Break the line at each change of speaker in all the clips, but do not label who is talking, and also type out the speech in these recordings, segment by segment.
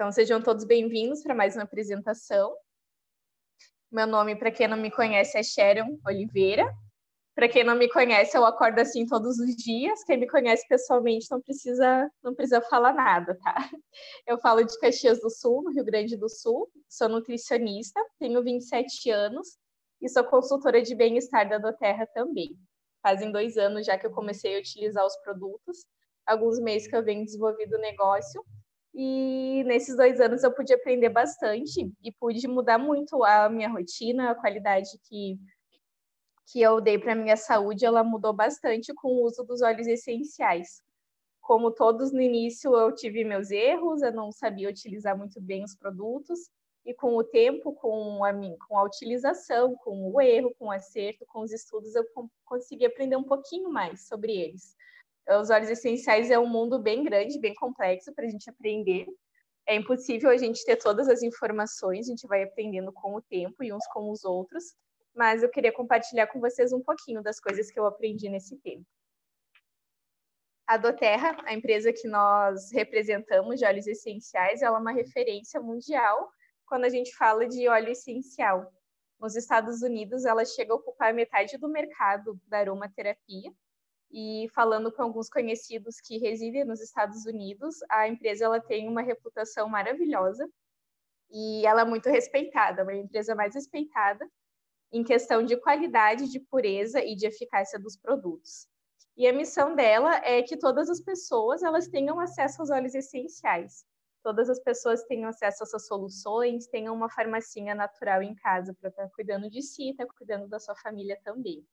Então, sejam todos bem-vindos para mais uma apresentação. Meu nome, para quem não me conhece, é Sharon Oliveira. Para quem não me conhece, eu acordo assim todos os dias. Quem me conhece pessoalmente não precisa não precisa falar nada, tá? Eu falo de Caxias do Sul, no Rio Grande do Sul. Sou nutricionista, tenho 27 anos e sou consultora de bem-estar da Doterra também. Fazem dois anos já que eu comecei a utilizar os produtos, alguns meses que eu venho desenvolvendo o negócio e nesses dois anos eu pude aprender bastante e pude mudar muito a minha rotina, a qualidade que, que eu dei para a minha saúde, ela mudou bastante com o uso dos óleos essenciais. Como todos no início, eu tive meus erros, eu não sabia utilizar muito bem os produtos, e com o tempo, com a, com a utilização, com o erro, com o acerto, com os estudos, eu consegui aprender um pouquinho mais sobre eles. Os óleos essenciais é um mundo bem grande, bem complexo para a gente aprender. É impossível a gente ter todas as informações, a gente vai aprendendo com o tempo e uns com os outros, mas eu queria compartilhar com vocês um pouquinho das coisas que eu aprendi nesse tempo. A Doterra, a empresa que nós representamos de óleos essenciais, ela é uma referência mundial quando a gente fala de óleo essencial. Nos Estados Unidos, ela chega a ocupar metade do mercado da aromaterapia e falando com alguns conhecidos que residem nos Estados Unidos, a empresa ela tem uma reputação maravilhosa e ela é muito respeitada, uma empresa mais respeitada em questão de qualidade, de pureza e de eficácia dos produtos. E a missão dela é que todas as pessoas elas tenham acesso aos óleos essenciais. Todas as pessoas tenham acesso a essas soluções, tenham uma farmacinha natural em casa para estar cuidando de si, estar cuidando da sua família também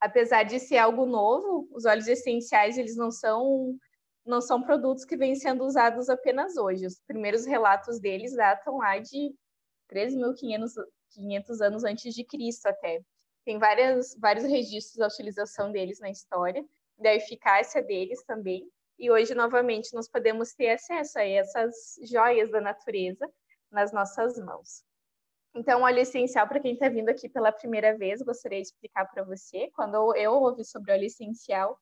apesar de ser algo novo, os óleos essenciais eles não são não são produtos que vêm sendo usados apenas hoje. Os primeiros relatos deles datam lá de 3.500 anos antes de Cristo até. Tem várias, vários registros da utilização deles na história, da eficácia deles também. E hoje, novamente, nós podemos ter acesso a essas joias da natureza nas nossas mãos. Então, óleo essencial, para quem está vindo aqui pela primeira vez, gostaria de explicar para você. Quando eu ouvi sobre óleo essencial,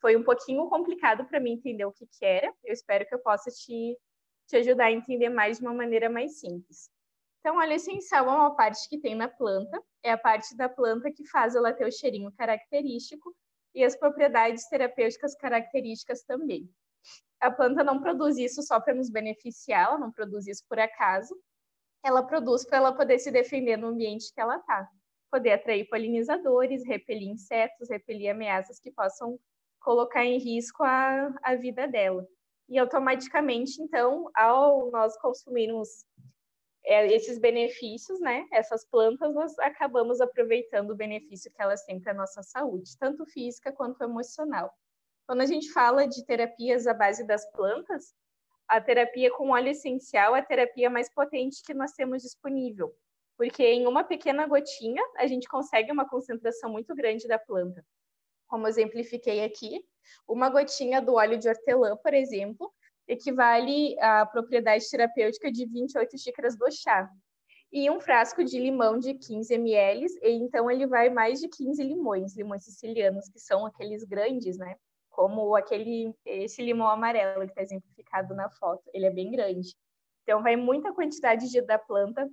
foi um pouquinho complicado para mim entender o que, que era. Eu espero que eu possa te, te ajudar a entender mais de uma maneira mais simples. Então, óleo essencial é uma parte que tem na planta, é a parte da planta que faz ela ter o cheirinho característico e as propriedades terapêuticas características também. A planta não produz isso só para nos beneficiar, ela não produz isso por acaso, ela produz para ela poder se defender no ambiente que ela está. Poder atrair polinizadores, repelir insetos, repelir ameaças que possam colocar em risco a, a vida dela. E automaticamente, então, ao nós consumirmos é, esses benefícios, né, essas plantas, nós acabamos aproveitando o benefício que elas têm para a nossa saúde, tanto física quanto emocional. Quando a gente fala de terapias à base das plantas, a terapia com óleo essencial é a terapia mais potente que nós temos disponível, porque em uma pequena gotinha a gente consegue uma concentração muito grande da planta. Como exemplifiquei aqui, uma gotinha do óleo de hortelã, por exemplo, equivale à propriedade terapêutica de 28 xícaras do chá. E um frasco de limão de 15 ml, e então ele vai mais de 15 limões, limões sicilianos, que são aqueles grandes, né? Como aquele esse limão amarelo que está exemplificado na foto. Ele é bem grande. Então, vai muita quantidade de, da planta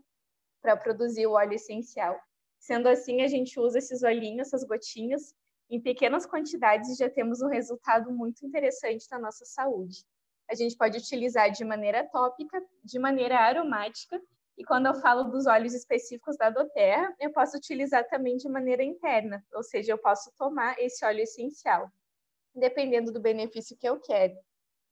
para produzir o óleo essencial. Sendo assim, a gente usa esses olhinhos, essas gotinhas, em pequenas quantidades já temos um resultado muito interessante na nossa saúde. A gente pode utilizar de maneira tópica, de maneira aromática, e quando eu falo dos óleos específicos da doTERRA, eu posso utilizar também de maneira interna, ou seja, eu posso tomar esse óleo essencial dependendo do benefício que eu quero.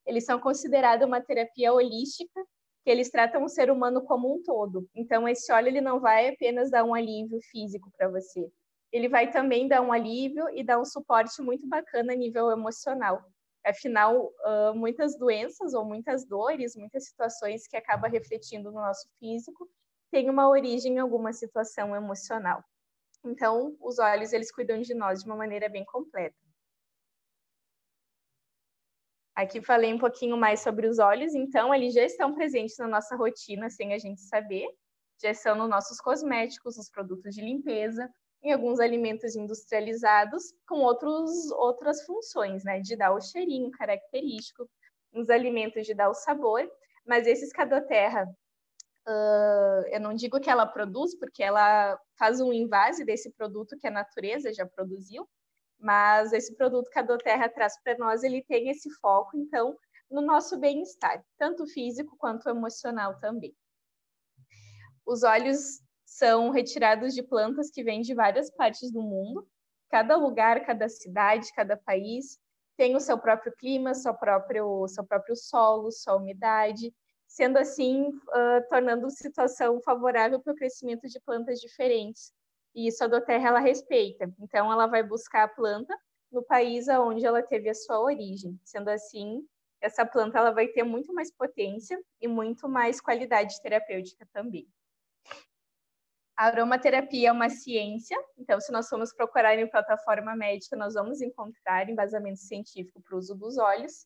Eles são considerados uma terapia holística, que eles tratam o ser humano como um todo. Então, esse óleo ele não vai apenas dar um alívio físico para você, ele vai também dar um alívio e dar um suporte muito bacana a nível emocional. Afinal, muitas doenças ou muitas dores, muitas situações que acabam refletindo no nosso físico, têm uma origem em alguma situação emocional. Então, os olhos eles cuidam de nós de uma maneira bem completa. Aqui falei um pouquinho mais sobre os óleos, então eles já estão presentes na nossa rotina sem a gente saber, já são nos nossos cosméticos, nos produtos de limpeza, em alguns alimentos industrializados, com outros, outras funções, né? De dar o cheirinho característico, nos alimentos de dar o sabor, mas esses cadoterra, uh, eu não digo que ela produz, porque ela faz um invase desse produto que a natureza já produziu, mas esse produto cadoterra traz para nós, ele tem esse foco, então, no nosso bem-estar, tanto físico quanto emocional também. Os óleos são retirados de plantas que vêm de várias partes do mundo. Cada lugar, cada cidade, cada país tem o seu próprio clima, seu próprio, seu próprio solo, sua umidade, sendo assim, uh, tornando a situação favorável para o crescimento de plantas diferentes. E isso a Doterra ela respeita. Então, ela vai buscar a planta no país onde ela teve a sua origem. Sendo assim, essa planta ela vai ter muito mais potência e muito mais qualidade terapêutica também. A aromaterapia é uma ciência, então, se nós formos procurar em plataforma médica, nós vamos encontrar embasamento científico para o uso dos óleos.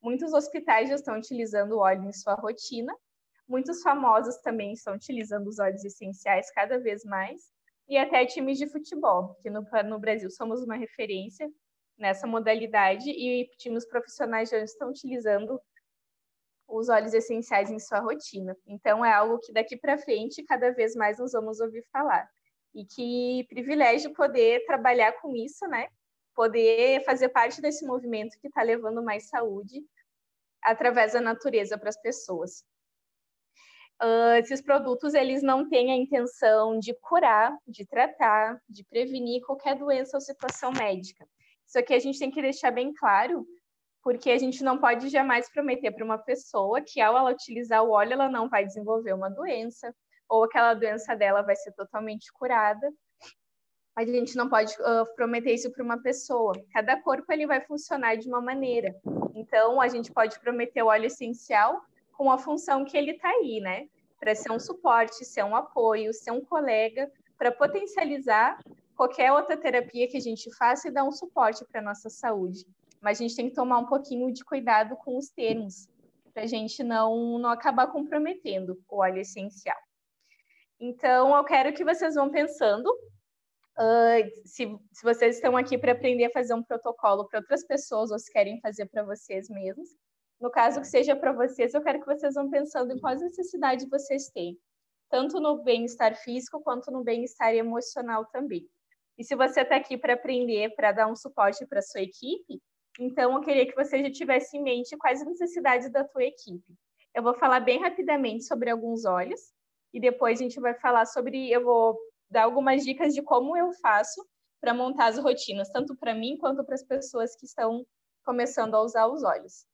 Muitos hospitais já estão utilizando o óleo em sua rotina, muitos famosos também estão utilizando os óleos essenciais cada vez mais, e até times de futebol, que no, no Brasil somos uma referência nessa modalidade, e times profissionais já estão utilizando os óleos essenciais em sua rotina. Então, é algo que daqui para frente, cada vez mais nós vamos ouvir falar. E que privilégio poder trabalhar com isso, né? Poder fazer parte desse movimento que está levando mais saúde através da natureza para as pessoas. Uh, esses produtos eles não têm a intenção de curar, de tratar, de prevenir qualquer doença ou situação médica. Isso aqui a gente tem que deixar bem claro, porque a gente não pode jamais prometer para uma pessoa que ao ela utilizar o óleo ela não vai desenvolver uma doença ou aquela doença dela vai ser totalmente curada. A gente não pode uh, prometer isso para uma pessoa. Cada corpo ele vai funcionar de uma maneira. Então a gente pode prometer o óleo essencial com a função que ele está aí, né? Para ser um suporte, ser um apoio, ser um colega, para potencializar qualquer outra terapia que a gente faça e dar um suporte para a nossa saúde mas a gente tem que tomar um pouquinho de cuidado com os termos, para a gente não, não acabar comprometendo o óleo essencial. Então, eu quero que vocês vão pensando, uh, se, se vocês estão aqui para aprender a fazer um protocolo para outras pessoas ou se querem fazer para vocês mesmos. No caso que seja para vocês, eu quero que vocês vão pensando em quais necessidades vocês têm, tanto no bem-estar físico quanto no bem-estar emocional também. E se você está aqui para aprender, para dar um suporte para sua equipe, então, eu queria que você já tivesse em mente quais as necessidades da tua equipe. Eu vou falar bem rapidamente sobre alguns olhos e depois a gente vai falar sobre, eu vou dar algumas dicas de como eu faço para montar as rotinas, tanto para mim quanto para as pessoas que estão começando a usar os olhos.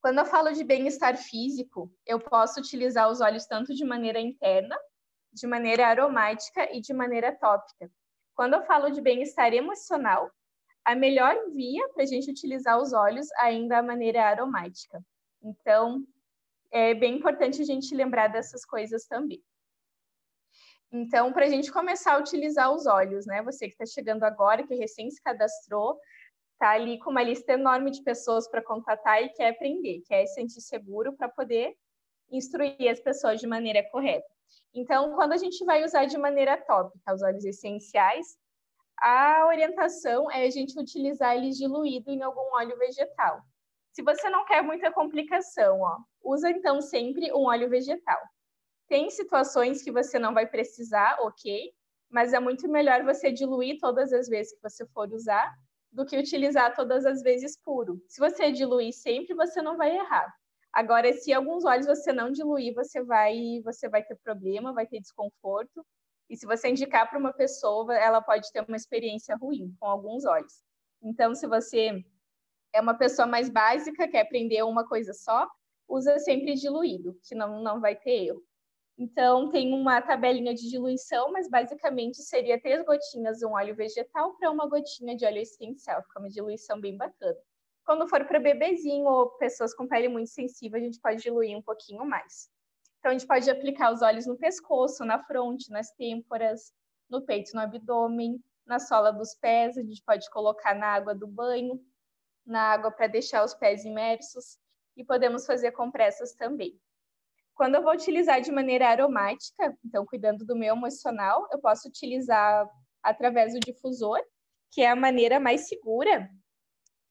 Quando eu falo de bem-estar físico, eu posso utilizar os olhos tanto de maneira interna, de maneira aromática e de maneira tópica. Quando eu falo de bem-estar emocional, a melhor via para a gente utilizar os óleos ainda a maneira aromática. Então, é bem importante a gente lembrar dessas coisas também. Então, para a gente começar a utilizar os óleos, né? Você que está chegando agora, que recém se cadastrou, está ali com uma lista enorme de pessoas para contatar e quer aprender, quer se sentir seguro para poder instruir as pessoas de maneira correta. Então, quando a gente vai usar de maneira tópica os óleos essenciais, a orientação é a gente utilizar ele diluído em algum óleo vegetal. Se você não quer muita complicação, ó, usa então sempre um óleo vegetal. Tem situações que você não vai precisar, ok, mas é muito melhor você diluir todas as vezes que você for usar do que utilizar todas as vezes puro. Se você diluir sempre, você não vai errar. Agora, se alguns óleos você não diluir, você vai, você vai ter problema, vai ter desconforto e se você indicar para uma pessoa, ela pode ter uma experiência ruim com alguns óleos. Então, se você é uma pessoa mais básica, quer aprender uma coisa só, usa sempre diluído, que não, não vai ter erro. Então, tem uma tabelinha de diluição, mas basicamente seria três gotinhas de um óleo vegetal para uma gotinha de óleo essencial. Fica uma diluição bem bacana. Quando for para bebezinho ou pessoas com pele muito sensível, a gente pode diluir um pouquinho mais. Então, a gente pode aplicar os óleos no pescoço, na fronte, nas têmporas, no peito, no abdômen, na sola dos pés. A gente pode colocar na água do banho, na água para deixar os pés imersos. E podemos fazer compressas também. Quando eu vou utilizar de maneira aromática, então cuidando do meu emocional, eu posso utilizar através do difusor, que é a maneira mais segura,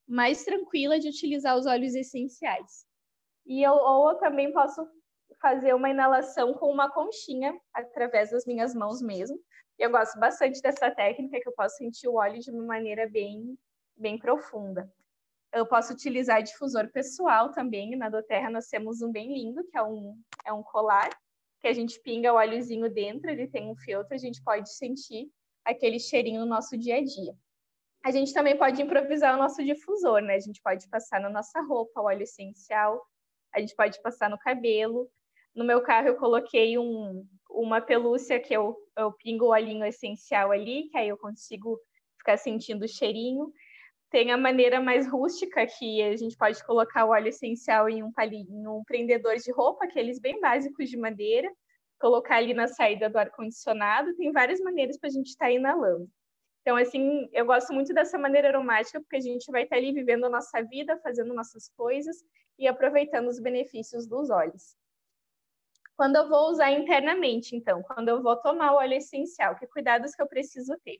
mais tranquila de utilizar os óleos essenciais. E eu, ou eu também posso fazer uma inalação com uma conchinha através das minhas mãos mesmo. Eu gosto bastante dessa técnica que eu posso sentir o óleo de uma maneira bem bem profunda. Eu posso utilizar difusor pessoal também. Na Doterra nós temos um bem lindo, que é um, é um colar, que a gente pinga o óleozinho dentro, ele tem um filtro, a gente pode sentir aquele cheirinho no nosso dia a dia. A gente também pode improvisar o nosso difusor, né? A gente pode passar na nossa roupa o óleo essencial, a gente pode passar no cabelo. No meu carro eu coloquei um, uma pelúcia que eu, eu pingo o olhinho essencial ali, que aí eu consigo ficar sentindo o cheirinho. Tem a maneira mais rústica, que a gente pode colocar o óleo essencial em um palhinho, um prendedor de roupa, aqueles bem básicos de madeira, colocar ali na saída do ar-condicionado. Tem várias maneiras para a gente estar tá inalando. Então, assim, eu gosto muito dessa maneira aromática, porque a gente vai estar tá ali vivendo a nossa vida, fazendo nossas coisas e aproveitando os benefícios dos óleos. Quando eu vou usar internamente, então, quando eu vou tomar o óleo essencial, que cuidados que eu preciso ter?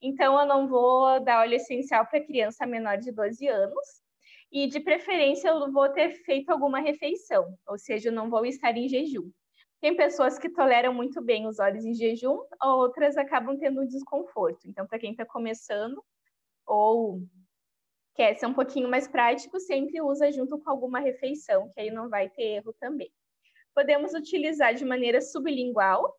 Então, eu não vou dar óleo essencial para criança menor de 12 anos. E, de preferência, eu vou ter feito alguma refeição, ou seja, eu não vou estar em jejum. Tem pessoas que toleram muito bem os óleos em jejum, outras acabam tendo desconforto. Então, para quem está começando ou quer ser um pouquinho mais prático, sempre usa junto com alguma refeição, que aí não vai ter erro também. Podemos utilizar de maneira sublingual,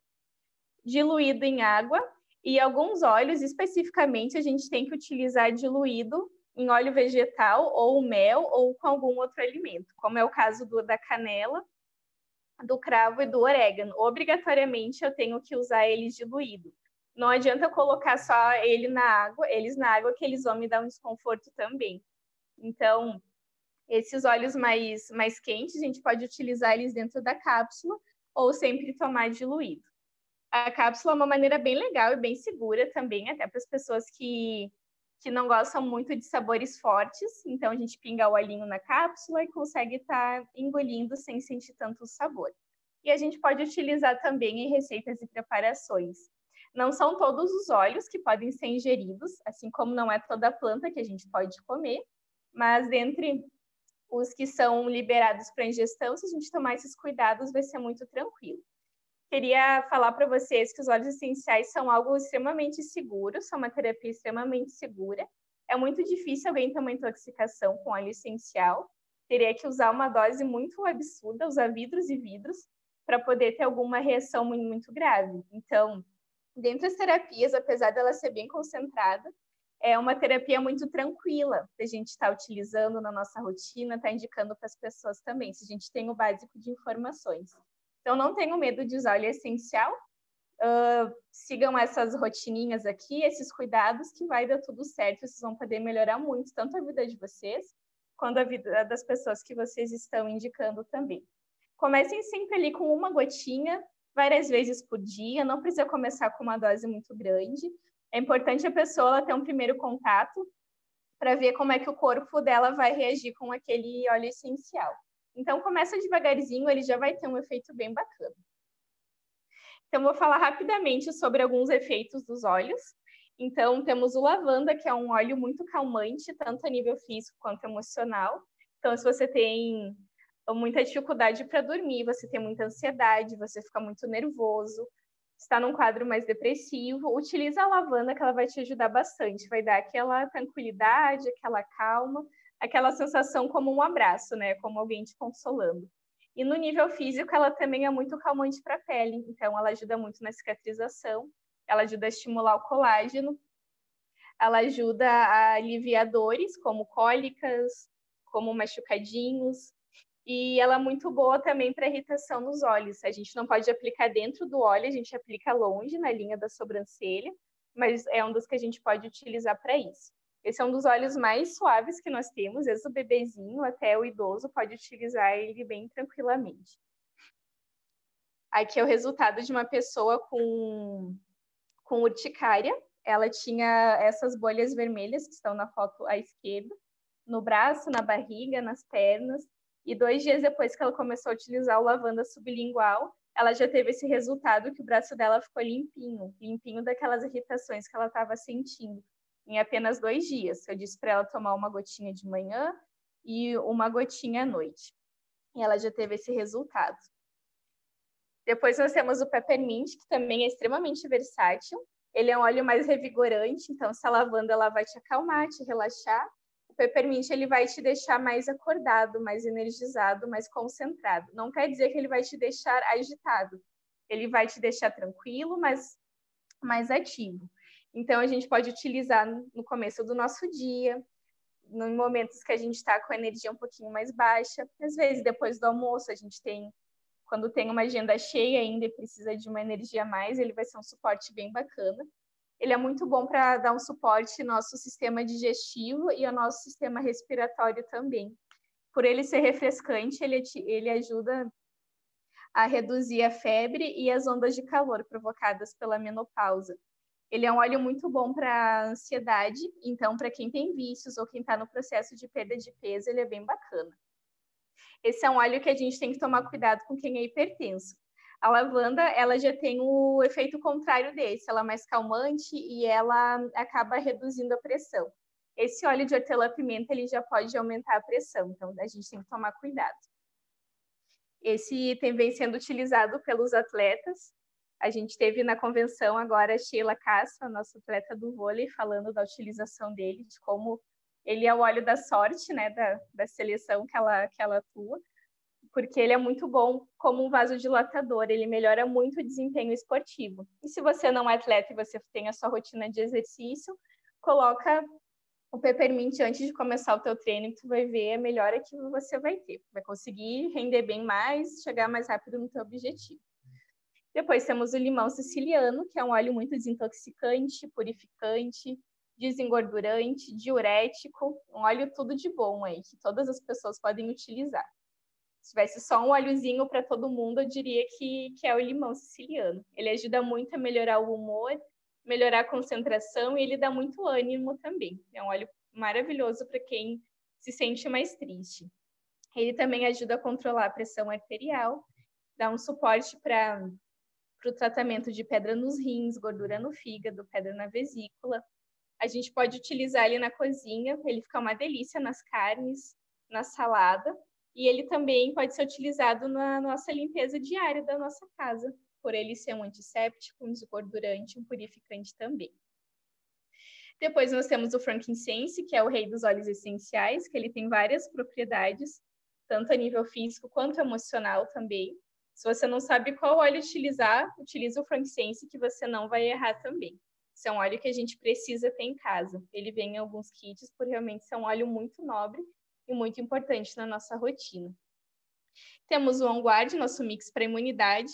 diluído em água e alguns óleos, especificamente, a gente tem que utilizar diluído em óleo vegetal ou mel ou com algum outro alimento, como é o caso do, da canela, do cravo e do orégano. Obrigatoriamente eu tenho que usar eles diluído. Não adianta colocar só ele na água, eles na água que eles vão me dar um desconforto também. Então, esses óleos mais mais quentes, a gente pode utilizar eles dentro da cápsula ou sempre tomar diluído. A cápsula é uma maneira bem legal e bem segura também, até para as pessoas que, que não gostam muito de sabores fortes. Então, a gente pinga o olhinho na cápsula e consegue estar tá engolindo sem sentir tanto sabor. E a gente pode utilizar também em receitas e preparações. Não são todos os óleos que podem ser ingeridos, assim como não é toda a planta que a gente pode comer, mas dentre os que são liberados para ingestão, se a gente tomar esses cuidados, vai ser muito tranquilo queria falar para vocês que os óleos essenciais são algo extremamente seguro, são uma terapia extremamente segura. É muito difícil alguém ter uma intoxicação com óleo essencial. Teria que usar uma dose muito absurda, usar vidros e vidros, para poder ter alguma reação muito, muito grave. Então, dentre as terapias, apesar dela ser bem concentrada, é uma terapia muito tranquila que a gente está utilizando na nossa rotina, está indicando para as pessoas também, se a gente tem o básico de informações. Então, não tenham medo de usar óleo essencial. Uh, sigam essas rotininhas aqui, esses cuidados, que vai dar tudo certo. Vocês vão poder melhorar muito, tanto a vida de vocês, quanto a vida das pessoas que vocês estão indicando também. Comecem sempre ali com uma gotinha, várias vezes por dia. Não precisa começar com uma dose muito grande. É importante a pessoa ter um primeiro contato para ver como é que o corpo dela vai reagir com aquele óleo essencial. Então, começa devagarzinho, ele já vai ter um efeito bem bacana. Então, vou falar rapidamente sobre alguns efeitos dos óleos. Então, temos o lavanda, que é um óleo muito calmante, tanto a nível físico quanto emocional. Então, se você tem muita dificuldade para dormir, você tem muita ansiedade, você fica muito nervoso, está num quadro mais depressivo, utiliza a lavanda que ela vai te ajudar bastante, vai dar aquela tranquilidade, aquela calma aquela sensação como um abraço, né? Como alguém te consolando. E no nível físico, ela também é muito calmante para a pele, então ela ajuda muito na cicatrização, ela ajuda a estimular o colágeno, ela ajuda a aliviar dores, como cólicas, como machucadinhos, e ela é muito boa também para irritação nos olhos. A gente não pode aplicar dentro do olho, a gente aplica longe, na linha da sobrancelha, mas é um dos que a gente pode utilizar para isso. Esse é um dos óleos mais suaves que nós temos, desde o bebezinho até o idoso pode utilizar ele bem tranquilamente. Aqui é o resultado de uma pessoa com, com urticária. Ela tinha essas bolhas vermelhas que estão na foto à esquerda, no braço, na barriga, nas pernas. E dois dias depois que ela começou a utilizar o lavanda sublingual, ela já teve esse resultado que o braço dela ficou limpinho, limpinho daquelas irritações que ela estava sentindo em apenas dois dias. Eu disse para ela tomar uma gotinha de manhã e uma gotinha à noite. e ela já teve esse resultado. Depois nós temos o peppermint, que também é extremamente versátil. Ele é um óleo mais revigorante, então se a lavanda ela vai te acalmar, te relaxar. O peppermint ele vai te deixar mais acordado, mais energizado, mais concentrado. Não quer dizer que ele vai te deixar agitado. Ele vai te deixar tranquilo, mas mais ativo. Então a gente pode utilizar no começo do nosso dia, em momentos que a gente está com a energia um pouquinho mais baixa. Às vezes depois do almoço a gente tem quando tem uma agenda cheia ainda e precisa de uma energia a mais, ele vai ser um suporte bem bacana. Ele é muito bom para dar um suporte ao nosso sistema digestivo e ao nosso sistema respiratório também. Por ele ser refrescante, ele, ele ajuda a reduzir a febre e as ondas de calor provocadas pela menopausa. Ele é um óleo muito bom para ansiedade, então para quem tem vícios ou quem está no processo de perda de peso, ele é bem bacana. Esse é um óleo que a gente tem que tomar cuidado com quem é hipertenso. A lavanda, ela já tem o efeito contrário desse, ela é mais calmante e ela acaba reduzindo a pressão. Esse óleo de hortelã-pimenta, ele já pode aumentar a pressão, então a gente tem que tomar cuidado. Esse tem vem sendo utilizado pelos atletas. A gente teve na convenção agora a Sheila Castro, a nossa atleta do vôlei, falando da utilização dele, de como ele é o óleo da sorte, né, da, da seleção que ela, que ela atua, porque ele é muito bom como um vasodilatador, ele melhora muito o desempenho esportivo. E se você não é atleta e você tem a sua rotina de exercício, coloca o peppermint antes de começar o teu treino, que tu vai ver a melhora que você vai ter. Vai conseguir render bem mais, chegar mais rápido no teu objetivo. Depois temos o limão siciliano, que é um óleo muito desintoxicante, purificante, desengordurante, diurético, um óleo tudo de bom aí, que todas as pessoas podem utilizar. Se tivesse só um óleozinho para todo mundo, eu diria que, que é o limão siciliano. Ele ajuda muito a melhorar o humor, melhorar a concentração e ele dá muito ânimo também. É um óleo maravilhoso para quem se sente mais triste. Ele também ajuda a controlar a pressão arterial, dá um suporte para o tratamento de pedra nos rins, gordura no fígado, pedra na vesícula, a gente pode utilizar ele na cozinha, ele fica uma delícia nas carnes, na salada, e ele também pode ser utilizado na nossa limpeza diária da nossa casa, por ele ser um antisséptico, um desgordurante, um purificante também. Depois nós temos o frankincense, que é o rei dos óleos essenciais, que ele tem várias propriedades, tanto a nível físico quanto emocional também. Se você não sabe qual óleo utilizar, utilize o frankincense que você não vai errar também. Isso é um óleo que a gente precisa ter em casa. Ele vem em alguns kits, por realmente ser um óleo muito nobre e muito importante na nossa rotina. Temos o OnGuard, nosso mix para imunidade.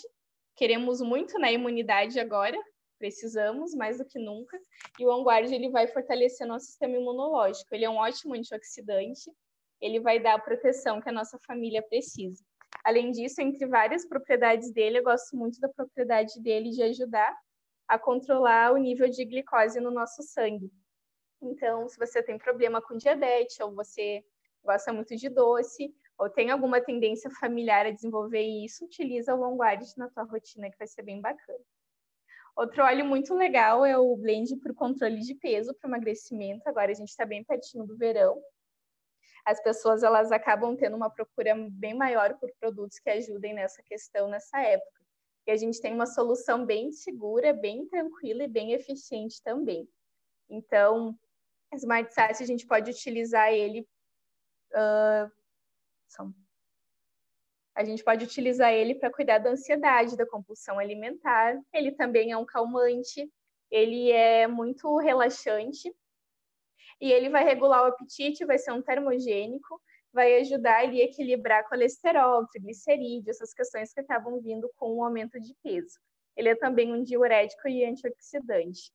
Queremos muito na imunidade agora, precisamos mais do que nunca. E o OnGuard ele vai fortalecer nosso sistema imunológico. Ele é um ótimo antioxidante. Ele vai dar a proteção que a nossa família precisa. Além disso, entre várias propriedades dele, eu gosto muito da propriedade dele de ajudar a controlar o nível de glicose no nosso sangue. Então, se você tem problema com diabetes, ou você gosta muito de doce, ou tem alguma tendência familiar a desenvolver isso, utiliza o Longguard na tua rotina, que vai ser bem bacana. Outro óleo muito legal é o blend para o controle de peso, para emagrecimento. Agora a gente está bem pertinho do verão. As pessoas elas acabam tendo uma procura bem maior por produtos que ajudem nessa questão nessa época e a gente tem uma solução bem segura, bem tranquila e bem eficiente também. Então, Smart Sat, a gente pode utilizar ele. Uh, a gente pode utilizar ele para cuidar da ansiedade, da compulsão alimentar. Ele também é um calmante, ele é muito relaxante e ele vai regular o apetite, vai ser um termogênico vai ajudar ali a equilibrar colesterol, triglicerídeos, essas questões que acabam vindo com o aumento de peso. Ele é também um diurético e antioxidante.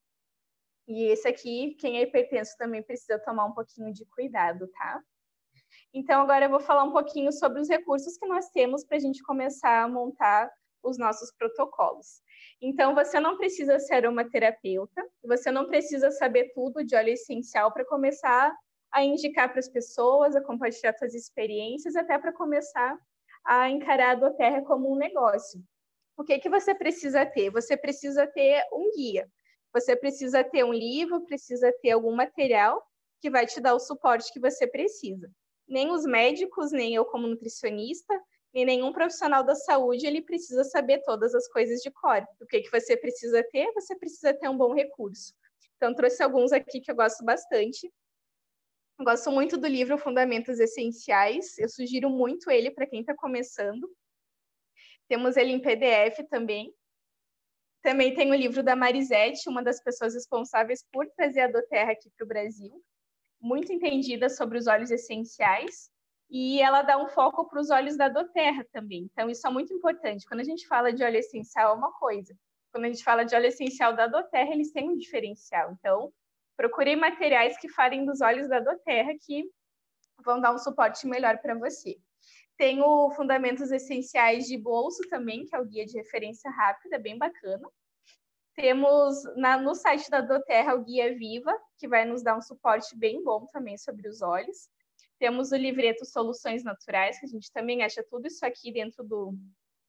E esse aqui, quem é hipertenso também precisa tomar um pouquinho de cuidado, tá? Então, agora eu vou falar um pouquinho sobre os recursos que nós temos para a gente começar a montar os nossos protocolos. Então, você não precisa ser uma terapeuta, você não precisa saber tudo de óleo essencial para começar a indicar para as pessoas, a compartilhar suas experiências, até para começar a encarar a doTERRA como um negócio. O que, que você precisa ter? Você precisa ter um guia, você precisa ter um livro, precisa ter algum material que vai te dar o suporte que você precisa. Nem os médicos, nem eu como nutricionista, e nenhum profissional da saúde ele precisa saber todas as coisas de cor. O que, que você precisa ter? Você precisa ter um bom recurso. Então, trouxe alguns aqui que eu gosto bastante. gosto muito do livro Fundamentos Essenciais. Eu sugiro muito ele para quem está começando. Temos ele em PDF também. Também tem o livro da Marisete, uma das pessoas responsáveis por trazer a Doterra aqui para o Brasil. Muito entendida sobre os óleos essenciais e ela dá um foco para os óleos da doterra também. Então, isso é muito importante. Quando a gente fala de óleo essencial, é uma coisa. Quando a gente fala de óleo essencial da doterra, eles têm um diferencial. Então, procurei materiais que falem dos óleos da doterra que vão dar um suporte melhor para você. Tem o Fundamentos Essenciais de Bolso também, que é o guia de referência rápida, bem bacana. Temos na, no site da Doterra o Guia Viva, que vai nos dar um suporte bem bom também sobre os óleos. Temos o livreto Soluções Naturais, que a gente também acha tudo isso aqui dentro do,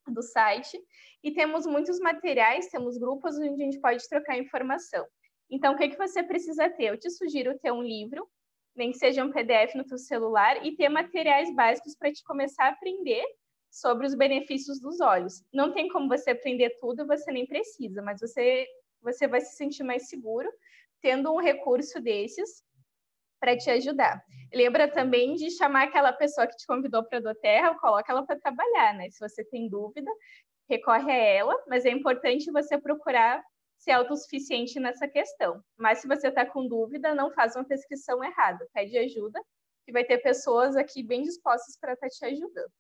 do site. E temos muitos materiais, temos grupos onde a gente pode trocar informação. Então, o que, que você precisa ter? Eu te sugiro ter um livro, nem que seja um PDF no teu celular, e ter materiais básicos para te começar a aprender sobre os benefícios dos olhos. Não tem como você aprender tudo, você nem precisa, mas você, você vai se sentir mais seguro tendo um recurso desses para te ajudar. Lembra também de chamar aquela pessoa que te convidou para a Doterra, coloca ela para trabalhar, né? Se você tem dúvida, recorre a ela, mas é importante você procurar ser autossuficiente nessa questão. Mas se você está com dúvida, não faz uma prescrição errada, pede ajuda, que vai ter pessoas aqui bem dispostas para estar tá te ajudando.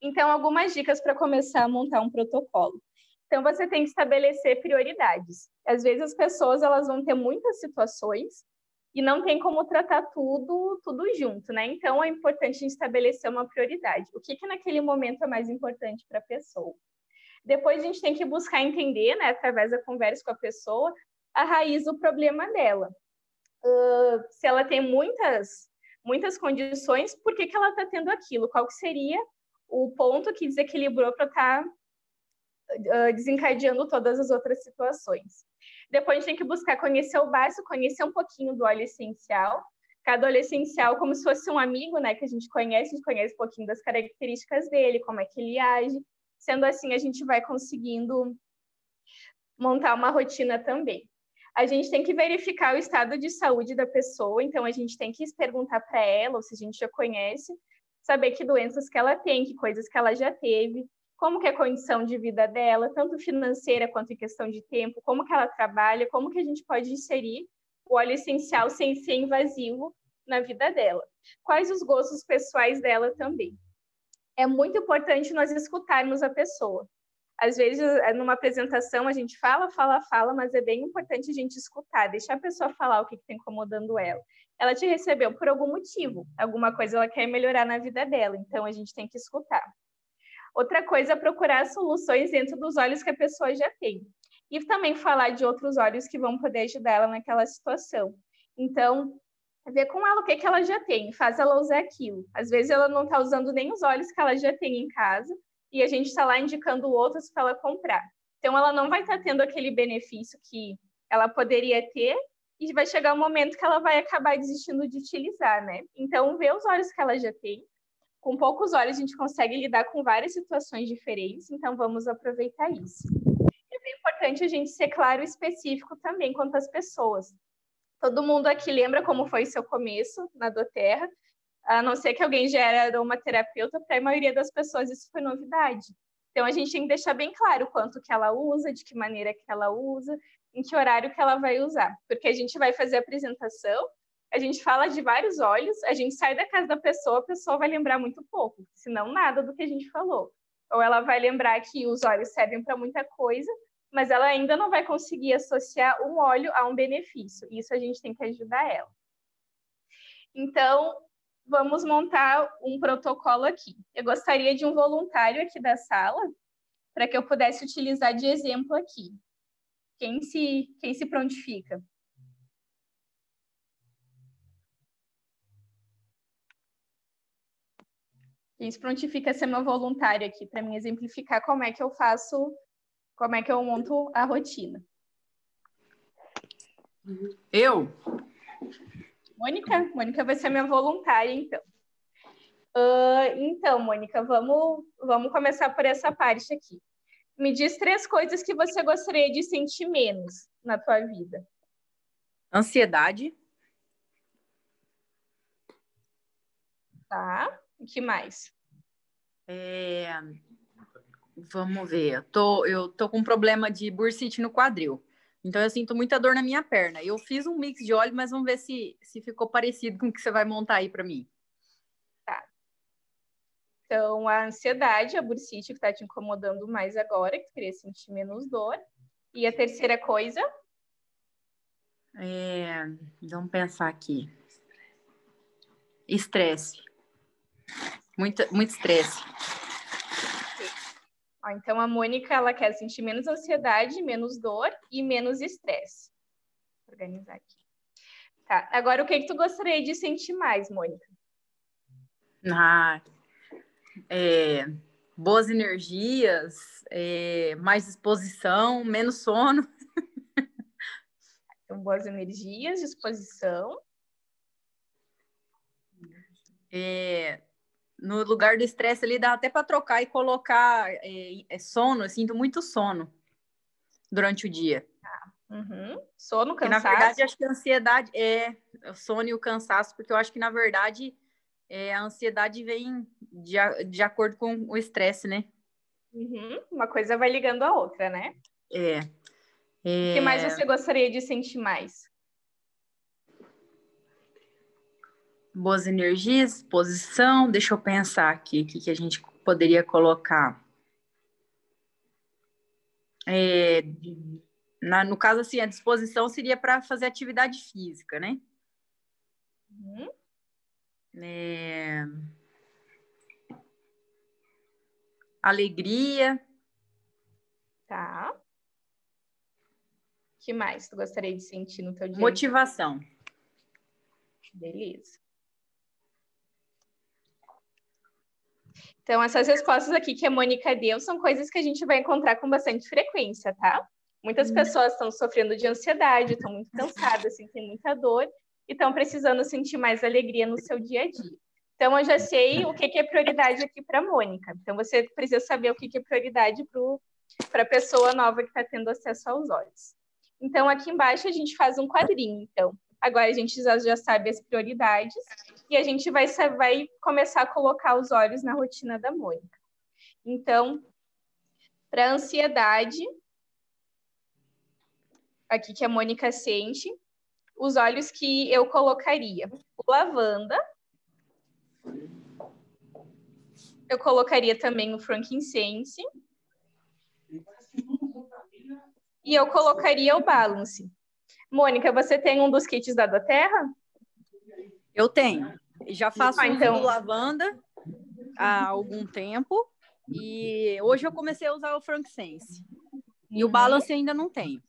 Então, algumas dicas para começar a montar um protocolo. Então, você tem que estabelecer prioridades. Às vezes, as pessoas elas vão ter muitas situações e não tem como tratar tudo tudo junto, né? Então é importante a gente estabelecer uma prioridade. O que que naquele momento é mais importante para a pessoa? Depois a gente tem que buscar entender, né, através da conversa com a pessoa, a raiz do problema dela. Uh, se ela tem muitas muitas condições, por que, que ela está tendo aquilo? Qual que seria o ponto que desequilibrou para estar tá, uh, desencadeando todas as outras situações? Depois a gente tem que buscar conhecer o básico, conhecer um pouquinho do óleo essencial. Cada óleo essencial, como se fosse um amigo, né, que a gente conhece, a gente conhece um pouquinho das características dele, como é que ele age. Sendo assim, a gente vai conseguindo montar uma rotina também. A gente tem que verificar o estado de saúde da pessoa, então a gente tem que perguntar para ela, ou se a gente já conhece, saber que doenças que ela tem, que coisas que ela já teve, como que é a condição de vida dela, tanto financeira quanto em questão de tempo, como que ela trabalha, como que a gente pode inserir o óleo essencial sem ser invasivo na vida dela. Quais os gostos pessoais dela também. É muito importante nós escutarmos a pessoa. Às vezes, é, numa apresentação, a gente fala, fala, fala, mas é bem importante a gente escutar, deixar a pessoa falar o que está incomodando ela. Ela te recebeu por algum motivo, alguma coisa ela quer melhorar na vida dela, então a gente tem que escutar. Outra coisa é procurar soluções dentro dos olhos que a pessoa já tem. E também falar de outros olhos que vão poder ajudar ela naquela situação. Então, ver com ela o que, que ela já tem, faz ela usar aquilo. Às vezes ela não está usando nem os olhos que ela já tem em casa, e a gente está lá indicando outros para ela comprar. Então, ela não vai estar tá tendo aquele benefício que ela poderia ter, e vai chegar um momento que ela vai acabar desistindo de utilizar, né? Então, ver os olhos que ela já tem, com poucos olhos a gente consegue lidar com várias situações diferentes, então vamos aproveitar isso. É bem importante a gente ser claro e específico também quanto às pessoas. Todo mundo aqui lembra como foi seu começo na Doterra, a não ser que alguém já era aromaterapeuta, para a maioria das pessoas isso foi novidade. Então a gente tem que deixar bem claro quanto que ela usa, de que maneira que ela usa, em que horário que ela vai usar, porque a gente vai fazer a apresentação a gente fala de vários olhos, a gente sai da casa da pessoa, a pessoa vai lembrar muito pouco, se não nada do que a gente falou. Ou ela vai lembrar que os olhos servem para muita coisa, mas ela ainda não vai conseguir associar um óleo a um benefício. Isso a gente tem que ajudar ela. Então, vamos montar um protocolo aqui. Eu gostaria de um voluntário aqui da sala, para que eu pudesse utilizar de exemplo aqui. Quem se, quem se prontifica? Isso prontifica ser meu voluntário aqui para me exemplificar como é que eu faço, como é que eu monto a rotina.
Eu?
Mônica, Mônica vai ser minha voluntária, então. Uh, então, Mônica, vamos, vamos começar por essa parte aqui. Me diz três coisas que você gostaria de sentir menos na tua vida.
Ansiedade.
Tá. O que mais?
É... Vamos ver. Eu tô, eu tô com um problema de bursite no quadril. Então eu sinto muita dor na minha perna. Eu fiz um mix de óleo, mas vamos ver se, se ficou parecido com o que você vai montar aí para mim.
Então, a ansiedade, a bursite que está te incomodando mais agora, que tu queria sentir menos dor. E a terceira coisa?
É, vamos pensar aqui. Estresse. Muito, muito estresse.
então, a Mônica, ela quer sentir menos ansiedade, menos dor e menos estresse. Vou organizar aqui. Tá, agora o que, que tu gostaria de sentir mais, Mônica?
Ah, é, boas energias, é, mais disposição, menos sono.
Então, boas energias, disposição.
É, no lugar do estresse ali dá até para trocar e colocar é, é, sono, eu sinto muito sono durante o dia.
Ah, uhum. Sono, cansaço.
na verdade, acho que a ansiedade é o sono e o cansaço, porque eu acho que na verdade é, a ansiedade vem de, de acordo com o estresse, né?
Uhum. Uma coisa vai ligando a outra, né?
É. é...
O que mais você gostaria de sentir mais?
Boas energias, posição. Deixa eu pensar aqui o que, que a gente poderia colocar. É, na, no caso, assim, a disposição seria para fazer atividade física, né? Uhum. É... Alegria.
Tá. O que mais tu gostaria de sentir no teu dia?
Motivação.
Beleza. Então, essas respostas aqui que a Mônica deu são coisas que a gente vai encontrar com bastante frequência, tá? Muitas hum. pessoas estão sofrendo de ansiedade, estão muito cansadas, sentem muita dor e estão precisando sentir mais alegria no seu dia a dia. Então, eu já sei o que, que é prioridade aqui para a Mônica. Então, você precisa saber o que, que é prioridade para a pessoa nova que está tendo acesso aos olhos. Então, aqui embaixo a gente faz um quadrinho. Então, agora a gente já, já sabe as prioridades e a gente vai, vai começar a colocar os olhos na rotina da Mônica. Então, para ansiedade, aqui que a Mônica sente, os olhos que eu colocaria. Lavanda. Eu colocaria também o frankincense. E eu colocaria o balance. Mônica, você tem um dos kits da Doterra?
Eu tenho. Já faço ah, então... lavanda há algum tempo. E hoje eu comecei a usar o frankincense. E o uhum. balance ainda não tenho.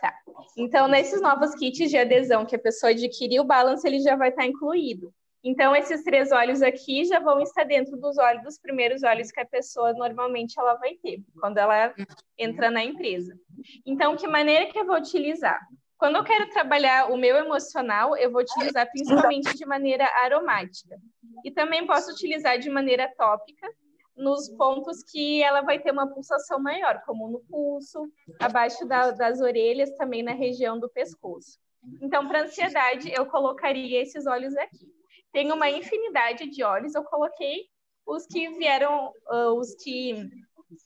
Tá. Então, nesses novos kits de adesão que a pessoa adquirir, o balance ele já vai estar incluído. Então, esses três olhos aqui já vão estar dentro dos olhos, dos primeiros olhos que a pessoa normalmente ela vai ter, quando ela entra na empresa. Então, que maneira que eu vou utilizar? Quando eu quero trabalhar o meu emocional, eu vou utilizar principalmente de maneira aromática. E também posso utilizar de maneira tópica, nos pontos que ela vai ter uma pulsação maior, como no pulso, abaixo da, das orelhas, também na região do pescoço. Então, para ansiedade, eu colocaria esses olhos aqui. Tem uma infinidade de olhos, eu coloquei os que vieram, uh, os que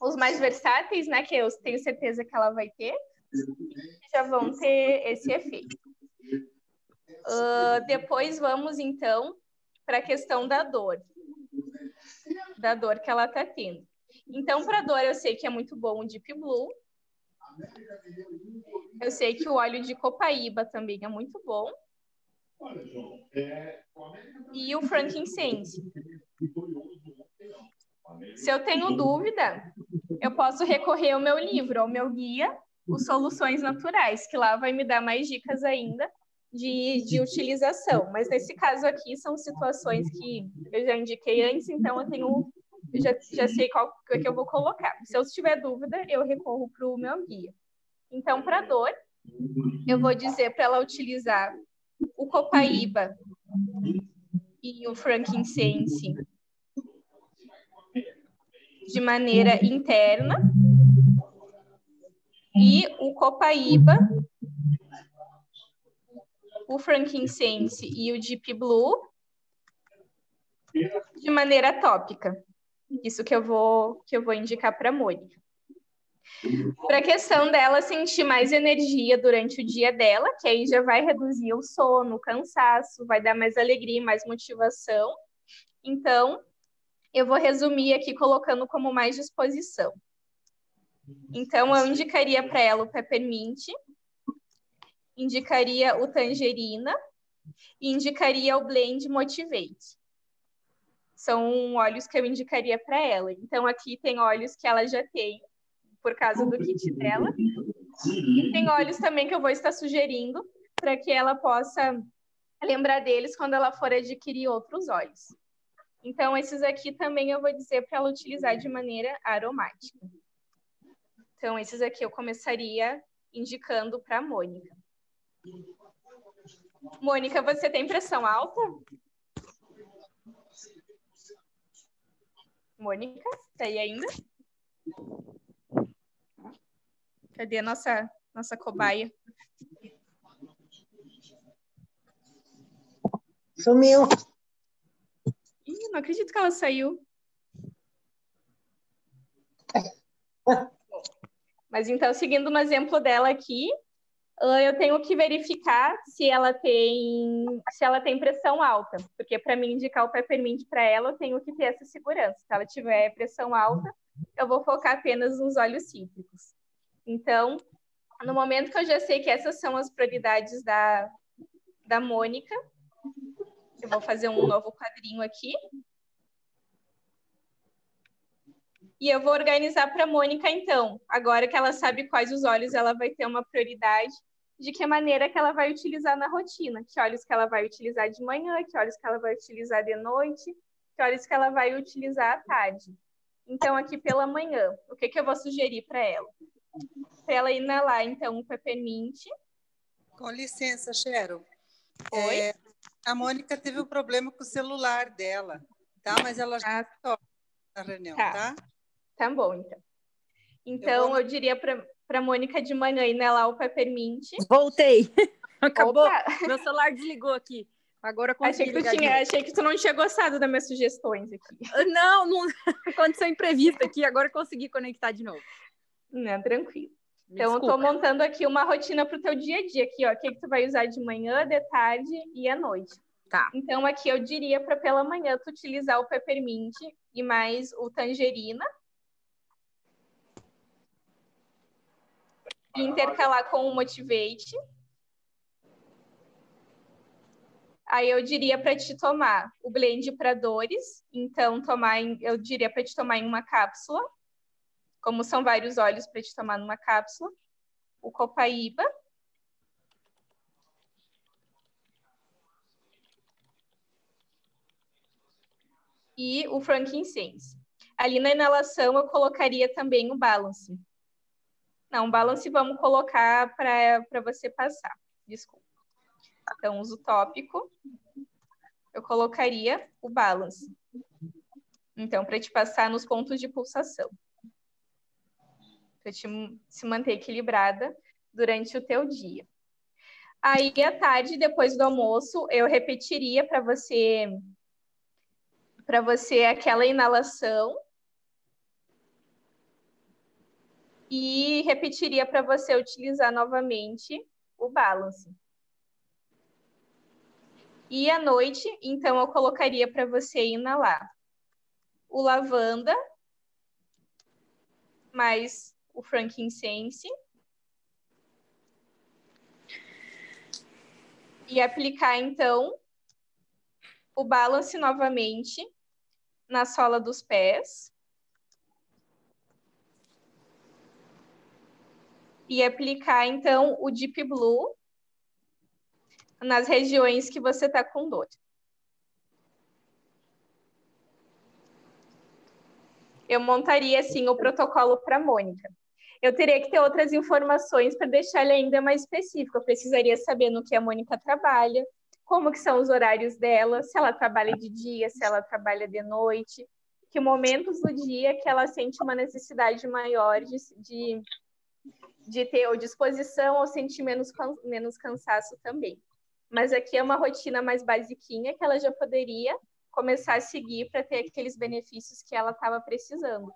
os mais versáteis, né, que eu tenho certeza que ela vai ter, já vão ter esse efeito. Uh, depois vamos então para a questão da dor da dor que ela está tendo. Então, para dor, eu sei que é muito bom o Deep Blue. Eu sei que o óleo de copaíba também é muito bom. E o frankincense. Se eu tenho dúvida, eu posso recorrer ao meu livro, ao meu guia, Os Soluções Naturais, que lá vai me dar mais dicas ainda de, de utilização. Mas nesse caso aqui são situações que eu já indiquei antes, então eu tenho já, já sei qual é que eu vou colocar. Se eu tiver dúvida, eu recorro para o meu guia. Então, para dor, eu vou dizer para ela utilizar o copaíba e o frankincense de maneira interna e o copaíba, o frankincense e o deep blue de maneira tópica. Isso que eu vou que eu vou indicar para a Mônica. Para a questão dela sentir mais energia durante o dia dela, que aí já vai reduzir o sono, o cansaço, vai dar mais alegria, mais motivação. Então, eu vou resumir aqui colocando como mais disposição. Então, eu indicaria para ela o peppermint, indicaria o tangerina e indicaria o blend motivate. São óleos que eu indicaria para ela. Então, aqui tem óleos que ela já tem, por causa do kit dela. E tem óleos também que eu vou estar sugerindo para que ela possa lembrar deles quando ela for adquirir outros óleos. Então, esses aqui também eu vou dizer para ela utilizar de maneira aromática. Então, esses aqui eu começaria indicando para a Mônica. Mônica, você tem pressão alta? Mônica, tá aí ainda? Cadê a nossa, nossa cobaia?
Sumiu.
Ih, não acredito que ela saiu. Mas então, seguindo no exemplo dela aqui, eu tenho que verificar se ela tem se ela tem pressão alta, porque para mim indicar o peppermint para ela, eu tenho que ter essa segurança. Se ela tiver pressão alta, eu vou focar apenas nos óleos cítricos. Então, no momento que eu já sei que essas são as prioridades da, da Mônica, eu vou fazer um novo quadrinho aqui. E eu vou organizar para a Mônica, então, agora que ela sabe quais os olhos ela vai ter uma prioridade, de que maneira que ela vai utilizar na rotina, que olhos que ela vai utilizar de manhã, que olhos que ela vai utilizar de noite, que olhos que ela vai utilizar à tarde. Então, aqui pela manhã, o que, que eu vou sugerir para ela? Para ela inalar, então, o peppermint.
Com licença, Cheryl.
Oi? É,
a Mônica teve um problema com o celular dela, tá? Mas ela já
ah.
na reunião, tá?
tá? Tá bom, então. Então, eu, vou... eu diria para para Mônica de manhã e né, lá o peppermint.
Voltei. Acabou. Opa. Meu celular desligou aqui. Agora
achei que, tu tinha, achei que tu não tinha gostado das minhas sugestões aqui.
Não, não aconteceu imprevisto aqui, agora consegui conectar de novo.
Não, tranquilo. então, eu estou montando aqui uma rotina para o teu dia a dia aqui, ó. O que, que tu vai usar de manhã, de tarde e à noite.
Tá.
Então, aqui eu diria para pela manhã tu utilizar o peppermint e mais o tangerina, intercalar com o Motivate. Aí eu diria para te tomar o blend para dores, então tomar em, eu diria para te tomar em uma cápsula, como são vários óleos para te tomar numa cápsula, o copaíba. E o frankincense. Ali na inalação eu colocaria também o balance. Não, balance vamos colocar para você passar. Desculpa. Então, uso tópico. Eu colocaria o balance. Então, para te passar nos pontos de pulsação. Para te se manter equilibrada durante o teu dia. Aí, à tarde, depois do almoço, eu repetiria para você para você aquela inalação e repetiria para você utilizar novamente o balance. E à noite, então, eu colocaria para você inalar o lavanda, mais o frankincense. E aplicar, então, o balance novamente na sola dos pés. E aplicar, então, o Deep Blue nas regiões que você está com dor. Eu montaria, assim, o protocolo para Mônica. Eu teria que ter outras informações para deixar ele ainda mais específico. Eu precisaria saber no que a Mônica trabalha, como que são os horários dela, se ela trabalha de dia, se ela trabalha de noite. que momentos do dia que ela sente uma necessidade maior de, de, de ter ou disposição ou sentir menos, menos cansaço também. Mas aqui é uma rotina mais basiquinha que ela já poderia começar a seguir para ter aqueles benefícios que ela estava precisando.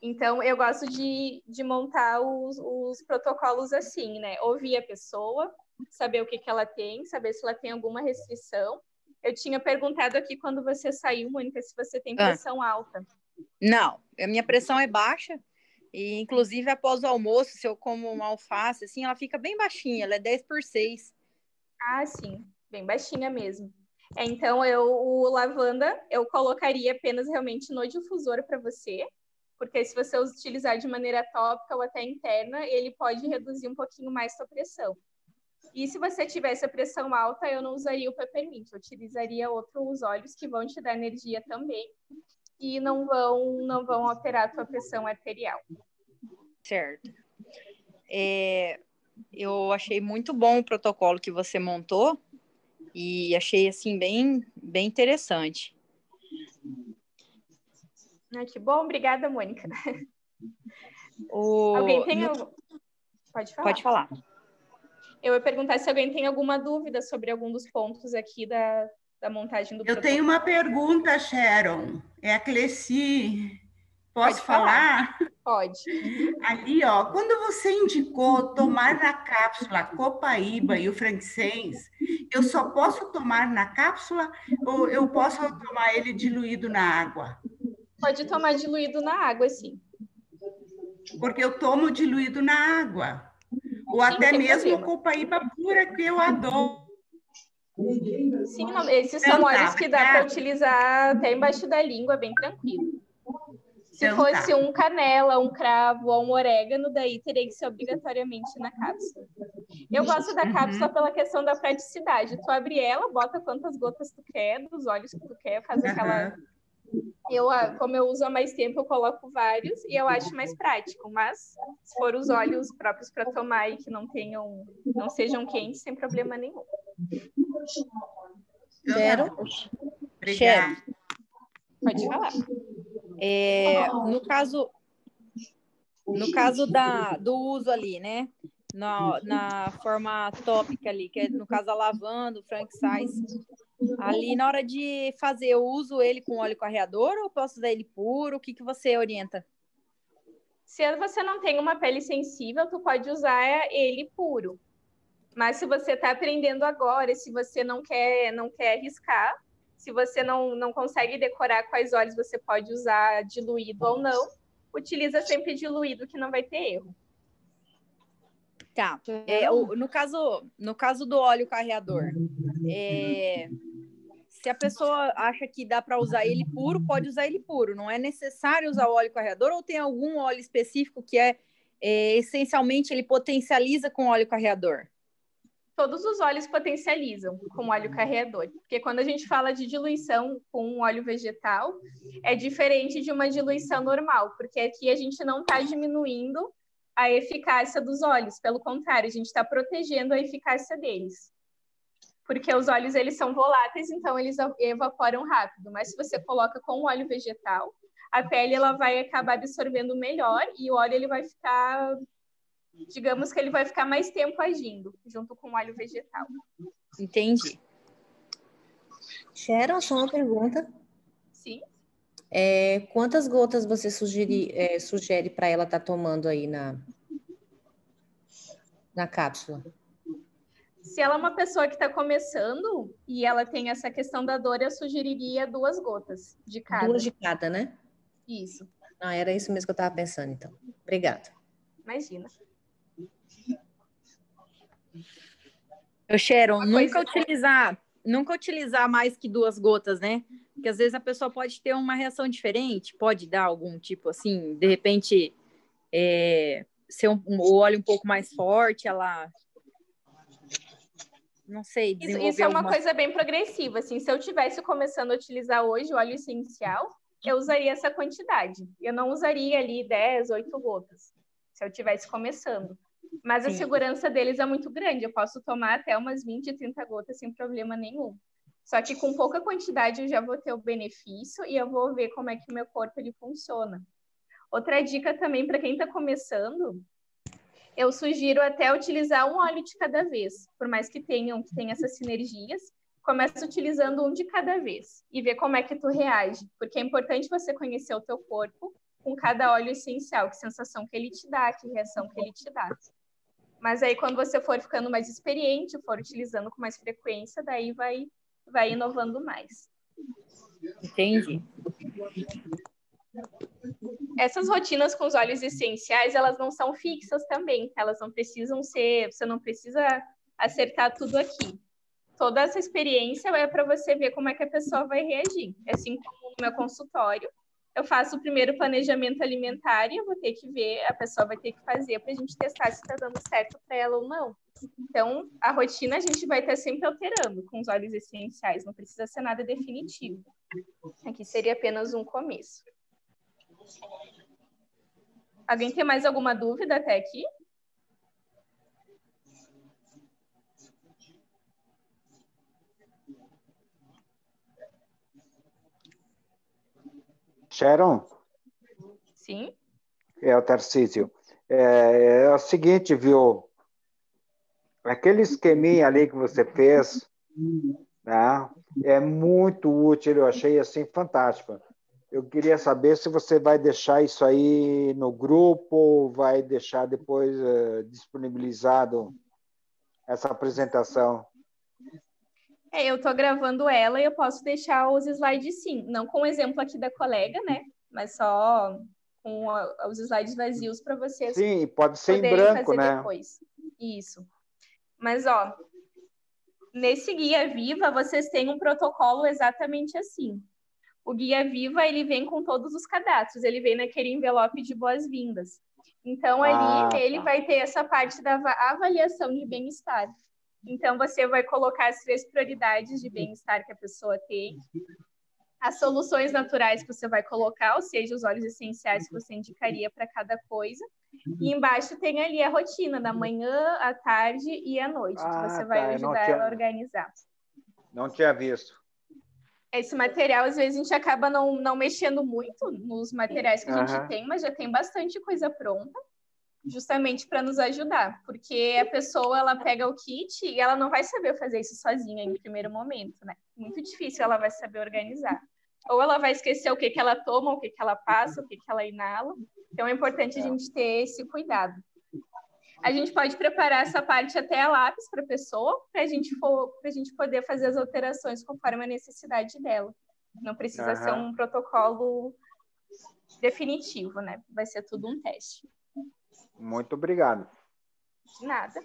Então, eu gosto de, de montar os, os protocolos assim, né? Ouvir a pessoa, saber o que, que ela tem, saber se ela tem alguma restrição. Eu tinha perguntado aqui quando você saiu, Mônica, se você tem ah. pressão ah. alta.
Não, a minha pressão é baixa. E, inclusive, após o almoço, se eu como uma alface, assim, ela fica bem baixinha, ela é 10 por 6.
Ah, sim, bem baixinha mesmo. É, então, eu, o lavanda, eu colocaria apenas realmente no difusor para você, porque se você utilizar de maneira tópica ou até interna, ele pode reduzir um pouquinho mais sua pressão. E se você tivesse a pressão alta, eu não usaria o peppermint, eu utilizaria outros óleos que vão te dar energia também e não vão não vão alterar a tua pressão arterial.
Certo. É, eu achei muito bom o protocolo que você montou e achei assim bem bem interessante.
Ah, que bom, obrigada, Mônica.
O... Alguém tem
no... Pode falar.
Pode falar.
Eu ia perguntar se alguém tem alguma dúvida sobre algum dos pontos aqui da, da montagem do
Eu tenho uma pergunta, Sharon. É a Cleci. Posso Pode falar?
falar? Pode.
Ali, ó, quando você indicou tomar na cápsula copaíba e o frankincense, eu só posso tomar na cápsula ou eu posso tomar ele diluído na água?
Pode tomar diluído na água, sim.
Porque eu tomo diluído na água. Ou sim, até mesmo problema. copaíba pura, que eu adoro.
Sim, esses são então, óleos tá, que dá para utilizar até embaixo da língua, bem tranquilo. Se então, fosse tá. um canela, um cravo ou um orégano, daí teria que ser obrigatoriamente na cápsula. Eu gosto da cápsula uhum. pela questão da praticidade. Tu abre ela, bota quantas gotas tu quer, dos óleos que tu quer, faz uhum. aquela eu, ah, como eu uso há mais tempo, eu coloco vários e eu acho mais prático. Mas se for os óleos próprios para tomar e que não tenham, não sejam quentes, sem problema nenhum.
Quero. Obrigada.
Pode falar.
É, no caso, no caso da, do uso ali, né? Na, na forma tópica ali, que é no caso a lavanda, o frank size, Ali, na hora de fazer, eu uso ele com óleo carreador ou posso usar ele puro? O que, que você orienta?
Se você não tem uma pele sensível, tu pode usar ele puro. Mas se você está aprendendo agora, se você não quer, não quer arriscar, se você não, não consegue decorar quais óleos você pode usar diluído ou não, utiliza sempre diluído que não vai ter erro.
Tá. É, o, no, caso, no caso do óleo carreador, é, se a pessoa acha que dá para usar ele puro, pode usar ele puro. Não é necessário usar o óleo carreador ou tem algum óleo específico que é, é essencialmente ele potencializa com óleo carreador?
Todos os óleos potencializam com óleo carreador, porque quando a gente fala de diluição com óleo vegetal, é diferente de uma diluição normal, porque aqui a gente não está diminuindo a eficácia dos óleos, pelo contrário, a gente está protegendo a eficácia deles. Porque os óleos eles são voláteis, então eles evaporam rápido, mas se você coloca com óleo vegetal, a pele ela vai acabar absorvendo melhor e o óleo ele vai ficar digamos que ele vai ficar mais tempo agindo junto com o óleo vegetal.
Entendi.
Sharon, só uma pergunta.
Sim.
É, quantas gotas você sugere, é, sugere para ela estar tá tomando aí na, na cápsula?
Se ela é uma pessoa que está começando e ela tem essa questão da dor, eu sugeriria duas gotas de cada.
Duas de cada, né?
Isso.
Ah, era isso mesmo que eu estava pensando, então. Obrigada.
Imagina.
Eu, Sharon, nunca utilizar, nunca utilizar mais que duas gotas, né? Porque às vezes a pessoa pode ter uma reação diferente, pode dar algum tipo assim, de repente é, ser um, um, o óleo um pouco mais forte, ela não sei,
isso, isso é uma alguma... coisa bem progressiva, assim, se eu tivesse começando a utilizar hoje o óleo essencial, eu usaria essa quantidade. Eu não usaria ali 10, 8 gotas, se eu tivesse começando. Mas Sim. a segurança deles é muito grande, eu posso tomar até umas 20, 30 gotas sem problema nenhum. Só que com pouca quantidade eu já vou ter o benefício e eu vou ver como é que o meu corpo ele funciona. Outra dica também para quem está começando, eu sugiro até utilizar um óleo de cada vez, por mais que tenham que tenha essas sinergias, começa utilizando um de cada vez e ver como é que tu reage, porque é importante você conhecer o teu corpo com cada óleo essencial, que sensação que ele te dá, que reação que ele te dá. Mas aí quando você for ficando mais experiente, for utilizando com mais frequência, daí vai vai inovando mais.
Entendi.
Essas rotinas com os óleos essenciais, elas não são fixas também. Elas não precisam ser, você não precisa acertar tudo aqui. Toda essa experiência é para você ver como é que a pessoa vai reagir. Assim como no meu consultório, eu faço o primeiro planejamento alimentar e eu vou ter que ver, a pessoa vai ter que fazer para a gente testar se está dando certo para ela ou não. Então, a rotina a gente vai estar sempre alterando com os óleos essenciais, não precisa ser nada definitivo. Aqui seria apenas um começo. Alguém tem mais alguma dúvida até aqui?
Sharon?
Sim.
É o Tarcísio. É, é o seguinte, viu? Aquele esqueminha ali que você fez, né, é muito útil, eu achei assim fantástico. Eu queria saber se você vai deixar isso aí no grupo, ou vai deixar depois uh, disponibilizado essa apresentação.
É, eu estou gravando ela e eu posso deixar os slides sim, não com o exemplo aqui da colega, né? Mas só com a, os slides vazios para vocês.
Sim, pode ser em branco, né?
Depois. Isso. Mas, ó, nesse guia Viva, vocês têm um protocolo exatamente assim. O guia Viva, ele vem com todos os cadastros, ele vem naquele envelope de boas-vindas. Então, ali, ah, tá. ele vai ter essa parte da avaliação de bem-estar. Então, você vai colocar as três prioridades de bem-estar que a pessoa tem, as soluções naturais que você vai colocar, ou seja, os óleos essenciais que você indicaria para cada coisa. E embaixo tem ali a rotina da manhã, à tarde e à noite, ah, que você vai tá, ajudar tinha... ela a organizar.
Não tinha visto.
Esse material, às vezes, a gente acaba não, não mexendo muito nos materiais que a gente uhum. tem, mas já tem bastante coisa pronta, justamente para nos ajudar, porque a pessoa ela pega o kit e ela não vai saber fazer isso sozinha em primeiro momento, né? Muito difícil ela vai saber organizar. Ou ela vai esquecer o que, que ela toma, o que, que ela passa, o que, que ela inala. Então é importante a gente ter esse cuidado. A gente pode preparar essa parte até a lápis para a pessoa, para a gente, gente poder fazer as alterações conforme a necessidade dela. Não precisa uhum. ser um protocolo definitivo, né? Vai ser tudo um teste.
Muito obrigado.
De nada.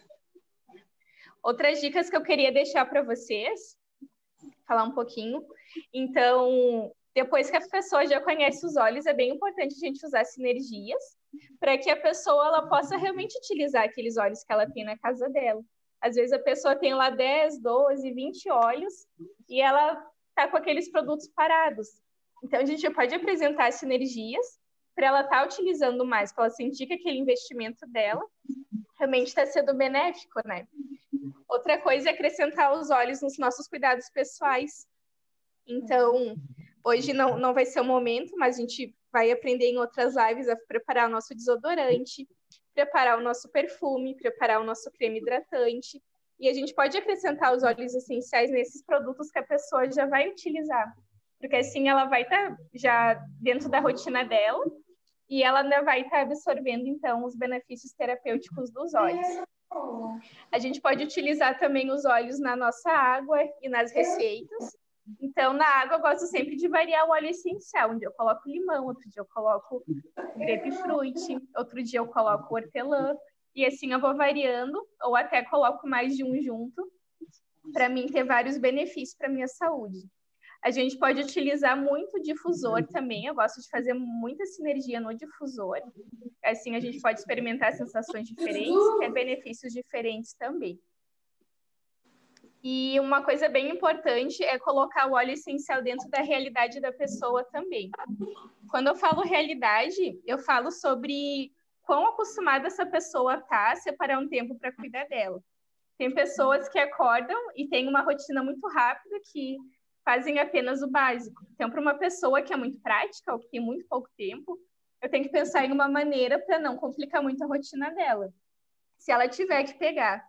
Outras dicas que eu queria deixar para vocês, falar um pouquinho. Então, depois que a pessoa já conhece os olhos, é bem importante a gente usar sinergias para que a pessoa ela possa realmente utilizar aqueles olhos que ela tem na casa dela. Às vezes a pessoa tem lá 10, 12, 20 olhos e ela está com aqueles produtos parados. Então a gente pode apresentar sinergias para ela estar tá utilizando mais, para ela sentir que aquele investimento dela realmente está sendo benéfico, né? Outra coisa é acrescentar os olhos nos nossos cuidados pessoais. Então, hoje não, não vai ser o momento, mas a gente vai aprender em outras lives a preparar o nosso desodorante, preparar o nosso perfume, preparar o nosso creme hidratante. E a gente pode acrescentar os óleos essenciais nesses produtos que a pessoa já vai utilizar. Porque assim ela vai estar tá já dentro da rotina dela e ela ainda vai estar tá absorvendo, então, os benefícios terapêuticos dos óleos. A gente pode utilizar também os óleos na nossa água e nas receitas. Então, na água, eu gosto sempre de variar o óleo essencial. Um dia eu coloco limão, outro dia eu coloco grapefruit, outro dia eu coloco hortelã. E assim eu vou variando, ou até coloco mais de um junto, para mim ter vários benefícios para minha saúde. A gente pode utilizar muito difusor também. Eu gosto de fazer muita sinergia no difusor. Assim a gente pode experimentar sensações diferentes, ter benefícios diferentes também. E uma coisa bem importante é colocar o óleo essencial dentro da realidade da pessoa também. Quando eu falo realidade, eu falo sobre quão acostumada essa pessoa está a separar um tempo para cuidar dela. Tem pessoas que acordam e têm uma rotina muito rápida que fazem apenas o básico. Então, para uma pessoa que é muito prática ou que tem muito pouco tempo, eu tenho que pensar em uma maneira para não complicar muito a rotina dela. Se ela tiver que pegar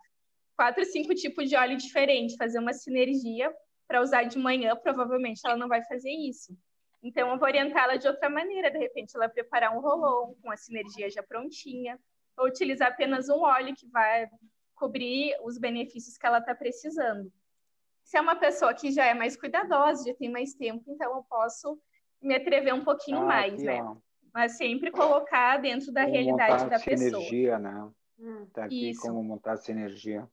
quatro, cinco tipos de óleo diferentes, fazer uma sinergia para usar de manhã, provavelmente ela não vai fazer isso. Então, eu vou orientá-la de outra maneira. De repente, ela preparar um rolon com a sinergia já prontinha, ou utilizar apenas um óleo que vai cobrir os benefícios que ela está precisando. Se é uma pessoa que já é mais cuidadosa, já tem mais tempo, então eu posso me atrever um pouquinho ah, mais, aqui, né? Ó. Mas sempre colocar dentro da como realidade da pessoa.
Sinergia, né? Hum, tá aqui Isso. como montar sinergia.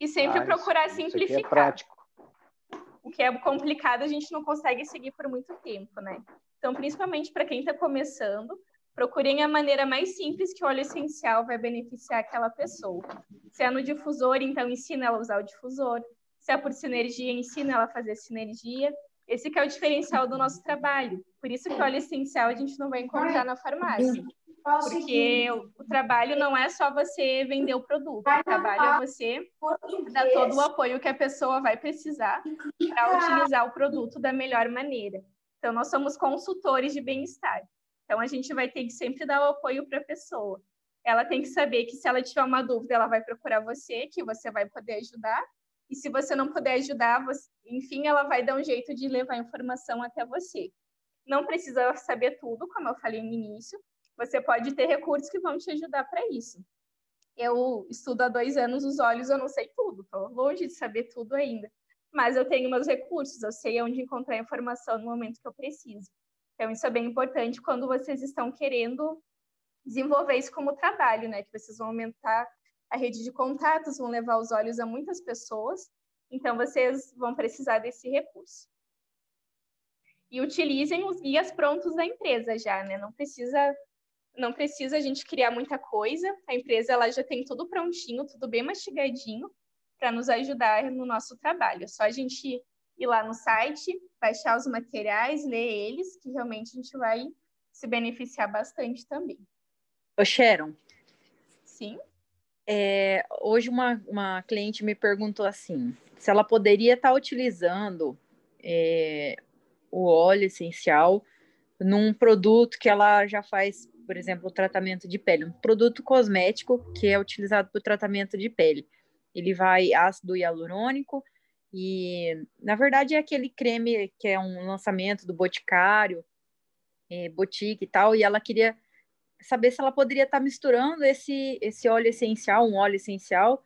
E sempre ah, procurar isso, simplificar. Isso é prático. O que é complicado a gente não consegue seguir por muito tempo, né? Então, principalmente para quem está começando, procurem a maneira mais simples que o óleo essencial vai beneficiar aquela pessoa. Se é no difusor, então ensina ela a usar o difusor. Se por sinergia, ensina ela a fazer sinergia. Esse é o diferencial do nosso trabalho. Por isso que o óleo essencial a gente não vai encontrar na farmácia. Porque o, trabalho não é só você vender o produto, o trabalho é você dar todo o apoio que a pessoa vai precisar para utilizar o produto da melhor maneira. Então, nós somos consultores de bem-estar. Então, a gente vai ter que sempre dar o apoio para a pessoa. Ela tem que saber que se ela tiver uma dúvida, ela vai procurar você, que você vai poder ajudar. E se você não puder ajudar, você, enfim, ela vai dar um jeito de levar a informação até você. Não precisa saber tudo, como eu falei no início, você pode ter recursos que vão te ajudar para isso. Eu estudo há dois anos os olhos, eu não sei tudo, estou longe de saber tudo ainda. Mas eu tenho meus recursos, eu sei onde encontrar informação no momento que eu preciso. Então, isso é bem importante quando vocês estão querendo desenvolver isso como trabalho, né? Que vocês vão aumentar a rede de contatos, vão levar os olhos a muitas pessoas. Então, vocês vão precisar desse recurso. E utilizem os guias prontos da empresa já, né? Não precisa não precisa a gente criar muita coisa. A empresa ela já tem tudo prontinho, tudo bem mastigadinho para nos ajudar no nosso trabalho. É só a gente ir lá no site, baixar os materiais, ler eles, que realmente a gente vai se beneficiar bastante também.
Ô, Sharon.
Sim.
É, hoje uma, uma cliente me perguntou assim, se ela poderia estar tá utilizando é, o óleo essencial num produto que ela já faz por exemplo, o tratamento de pele, um produto cosmético que é utilizado para o tratamento de pele. Ele vai ácido hialurônico e, na verdade, é aquele creme que é um lançamento do Boticário, é, Botique e tal, e ela queria saber se ela poderia estar tá misturando esse, esse óleo essencial, um óleo essencial,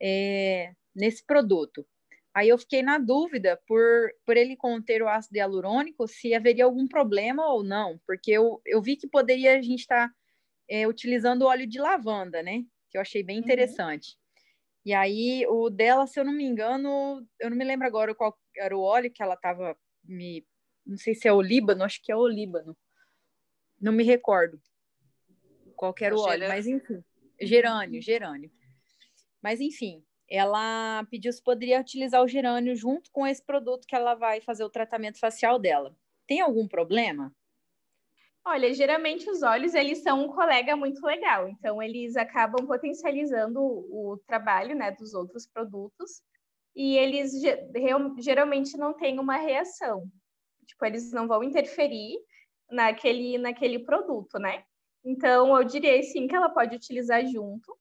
é, nesse produto. Aí eu fiquei na dúvida por, por ele conter o ácido hialurônico, se haveria algum problema ou não, porque eu, eu vi que poderia a gente estar tá, é, utilizando óleo de lavanda, né? Que eu achei bem uhum. interessante. Uhum. E aí o dela, se eu não me engano, eu não me lembro agora qual era o óleo que ela estava me. Não sei se é o Líbano, acho que é o Líbano. Não me recordo qual era o óleo, mas enfim. Gerânio, gerânio. Mas enfim, ela pediu se poderia utilizar o gerânio junto com esse produto que ela vai fazer o tratamento facial dela. Tem algum problema?
Olha, geralmente os olhos eles são um colega muito legal, então eles acabam potencializando o, o trabalho, né, dos outros produtos e eles geralmente não têm uma reação. Tipo, eles não vão interferir naquele naquele produto, né? Então eu diria sim que ela pode utilizar junto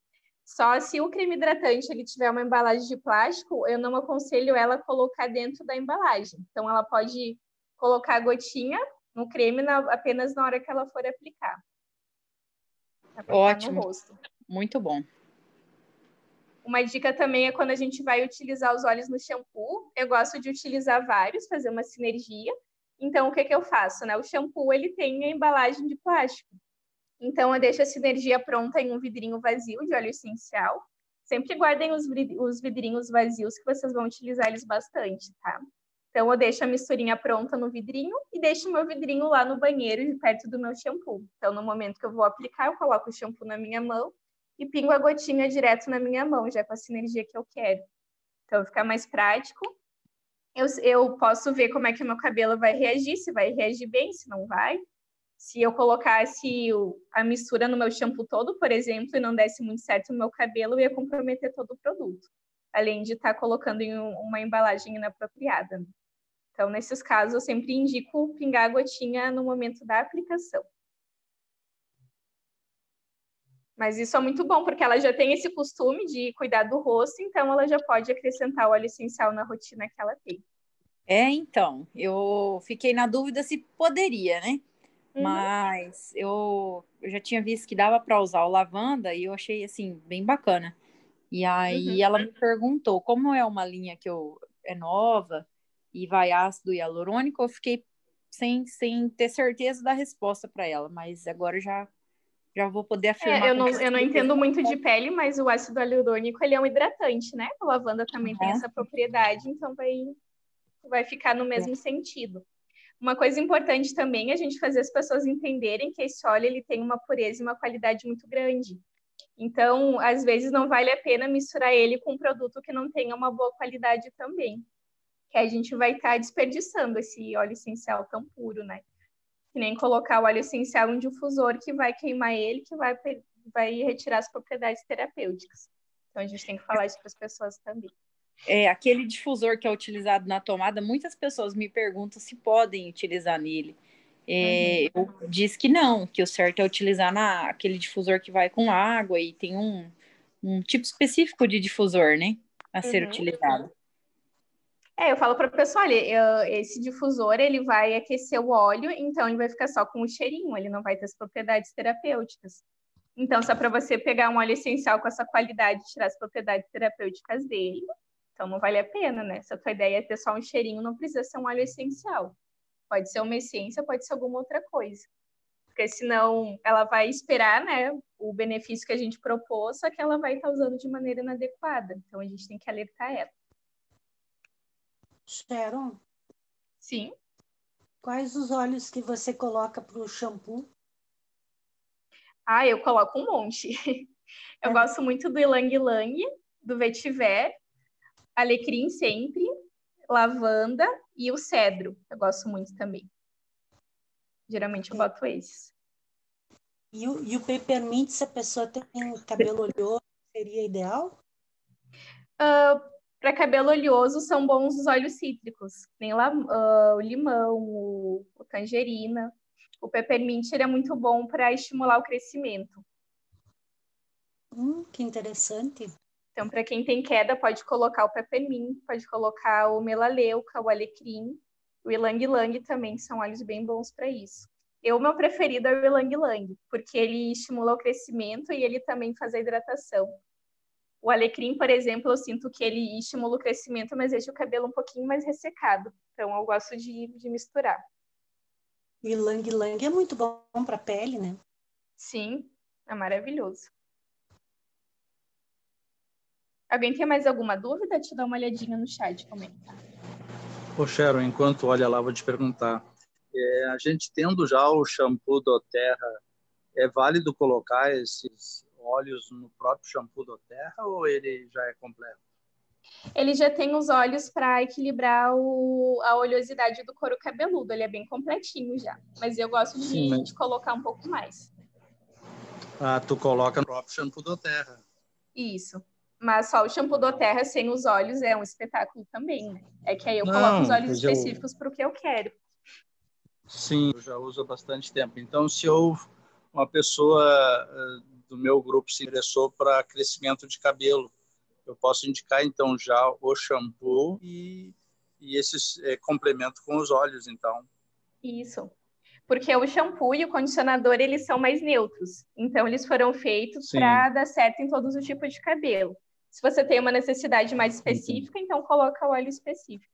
só se o creme hidratante ele tiver uma embalagem de plástico, eu não aconselho ela colocar dentro da embalagem. Então, ela pode colocar a gotinha no creme na, apenas na hora que ela for aplicar.
aplicar Ótimo. Muito bom.
Uma dica também é quando a gente vai utilizar os óleos no shampoo. Eu gosto de utilizar vários, fazer uma sinergia. Então, o que, que eu faço? Né? O shampoo ele tem a embalagem de plástico. Então, eu deixo essa energia pronta em um vidrinho vazio de óleo essencial. Sempre guardem os, os vidrinhos vazios, que vocês vão utilizar eles bastante, tá? Então, eu deixo a misturinha pronta no vidrinho e deixo o meu vidrinho lá no banheiro, perto do meu shampoo. Então, no momento que eu vou aplicar, eu coloco o shampoo na minha mão e pingo a gotinha direto na minha mão, já com a sinergia que eu quero. Então, fica mais prático. Eu, eu posso ver como é que o meu cabelo vai reagir, se vai reagir bem, se não vai. Se eu colocasse a mistura no meu shampoo todo, por exemplo, e não desse muito certo no meu cabelo, ia comprometer todo o produto, além de estar tá colocando em um, uma embalagem inapropriada. Então, nesses casos, eu sempre indico pingar a gotinha no momento da aplicação. Mas isso é muito bom, porque ela já tem esse costume de cuidar do rosto, então ela já pode acrescentar o óleo essencial na rotina que ela tem.
É, então, eu fiquei na dúvida se poderia, né? Uhum. Mas eu, eu já tinha visto que dava para usar o lavanda e eu achei assim bem bacana. E aí uhum. ela me perguntou como é uma linha que eu é nova e vai ácido e hialurônico, eu fiquei sem, sem ter certeza da resposta para ela, mas agora já já vou poder é, afirmar.
É, eu, não, eu não entendo muito de pele, mas o ácido hialurônico ele é um hidratante, né? A lavanda também tem essa propriedade, então vai, vai ficar no mesmo é. sentido. Uma coisa importante também é a gente fazer as pessoas entenderem que esse óleo ele tem uma pureza e uma qualidade muito grande. Então, às vezes não vale a pena misturar ele com um produto que não tenha uma boa qualidade também. Que a gente vai estar tá desperdiçando esse óleo essencial tão puro, né? Que nem colocar o óleo essencial em difusor que vai queimar ele, que vai, vai retirar as propriedades terapêuticas. Então, a gente tem que falar isso para as pessoas também.
É, aquele difusor que é utilizado na tomada, muitas pessoas me perguntam se podem utilizar nele. É, uhum. Eu disse que não, que o certo é utilizar na, aquele difusor que vai com água e tem um, um tipo específico de difusor, né? A ser uhum. utilizado.
É, eu falo para o pessoal, olha, esse difusor ele vai aquecer o óleo, então ele vai ficar só com o cheirinho, ele não vai ter as propriedades terapêuticas. Então, só para você pegar um óleo essencial com essa qualidade, tirar as propriedades terapêuticas dele, então não vale a pena, né? Se a tua ideia é ter só um cheirinho, não precisa ser um óleo essencial. Pode ser uma essência, pode ser alguma outra coisa. Porque senão ela vai esperar, né, o benefício que a gente propôs, só que ela vai estar usando de maneira inadequada. Então a gente tem que alertar ela.
Sharon?
Sim.
Quais os óleos que você coloca para o shampoo?
Ah, eu coloco um monte. Eu é. gosto muito do Ilang Lang, do Vetiver alecrim sempre, lavanda e o cedro. Eu gosto muito também. Geralmente eu boto esses.
E o, e o peppermint, se a pessoa tem cabelo oleoso, seria ideal?
Uh, ah, Para cabelo oleoso, são bons os óleos cítricos. Nem uh, o limão, o, o tangerina. O peppermint é muito bom para estimular o crescimento.
Hum, que interessante.
Então, para quem tem queda, pode colocar o peppermint, pode colocar o melaleuca, o alecrim, o ilang lang também são óleos bem bons para isso. Eu, meu preferido é o ilang lang, porque ele estimula o crescimento e ele também faz a hidratação. O alecrim, por exemplo, eu sinto que ele estimula o crescimento, mas deixa o cabelo um pouquinho mais ressecado. Então, eu gosto de, de misturar.
E ilang lang é muito bom para a pele, né?
Sim, é maravilhoso. Alguém tem mais alguma dúvida? Deixa eu dar uma olhadinha no chat comentar.
Ô, Sharon, enquanto olha lá, vou te perguntar. É, a gente tendo já o shampoo do Terra, é válido colocar esses óleos no próprio shampoo do Terra ou ele já é completo?
Ele já tem os óleos para equilibrar o, a oleosidade do couro cabeludo. Ele é bem completinho já. Mas eu gosto de, Sim, mas... de colocar um pouco mais.
Ah, tu coloca no próprio shampoo do Terra.
Isso. Mas só o shampoo do Terra sem os olhos é um espetáculo também, né? É que aí eu coloco Não, os olhos específicos para o que eu quero.
Sim, eu já uso há bastante tempo. Então, se eu, uma pessoa uh, do meu grupo se interessou para crescimento de cabelo, eu posso indicar então já o shampoo e, e esse é, complemento com os olhos, então.
Isso. Porque o shampoo e o condicionador, eles são mais neutros. Então, eles foram feitos para dar certo em todos os tipos de cabelo. Se você tem uma necessidade mais específica, Entendi. então coloca o óleo específico.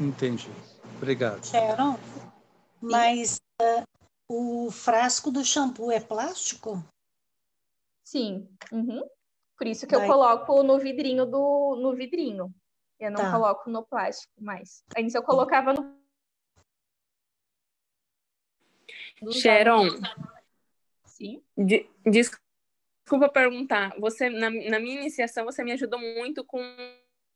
Entendi. Obrigado.
Sharon, mas uh, o frasco do shampoo é plástico?
Sim. Uhum. Por isso que Vai. eu coloco no vidrinho do no vidrinho. Eu não tá. coloco no plástico mais. Antes eu colocava no
Sharon.
Sim.
De, desculpa Desculpa perguntar. Você na, na minha iniciação você me ajudou muito com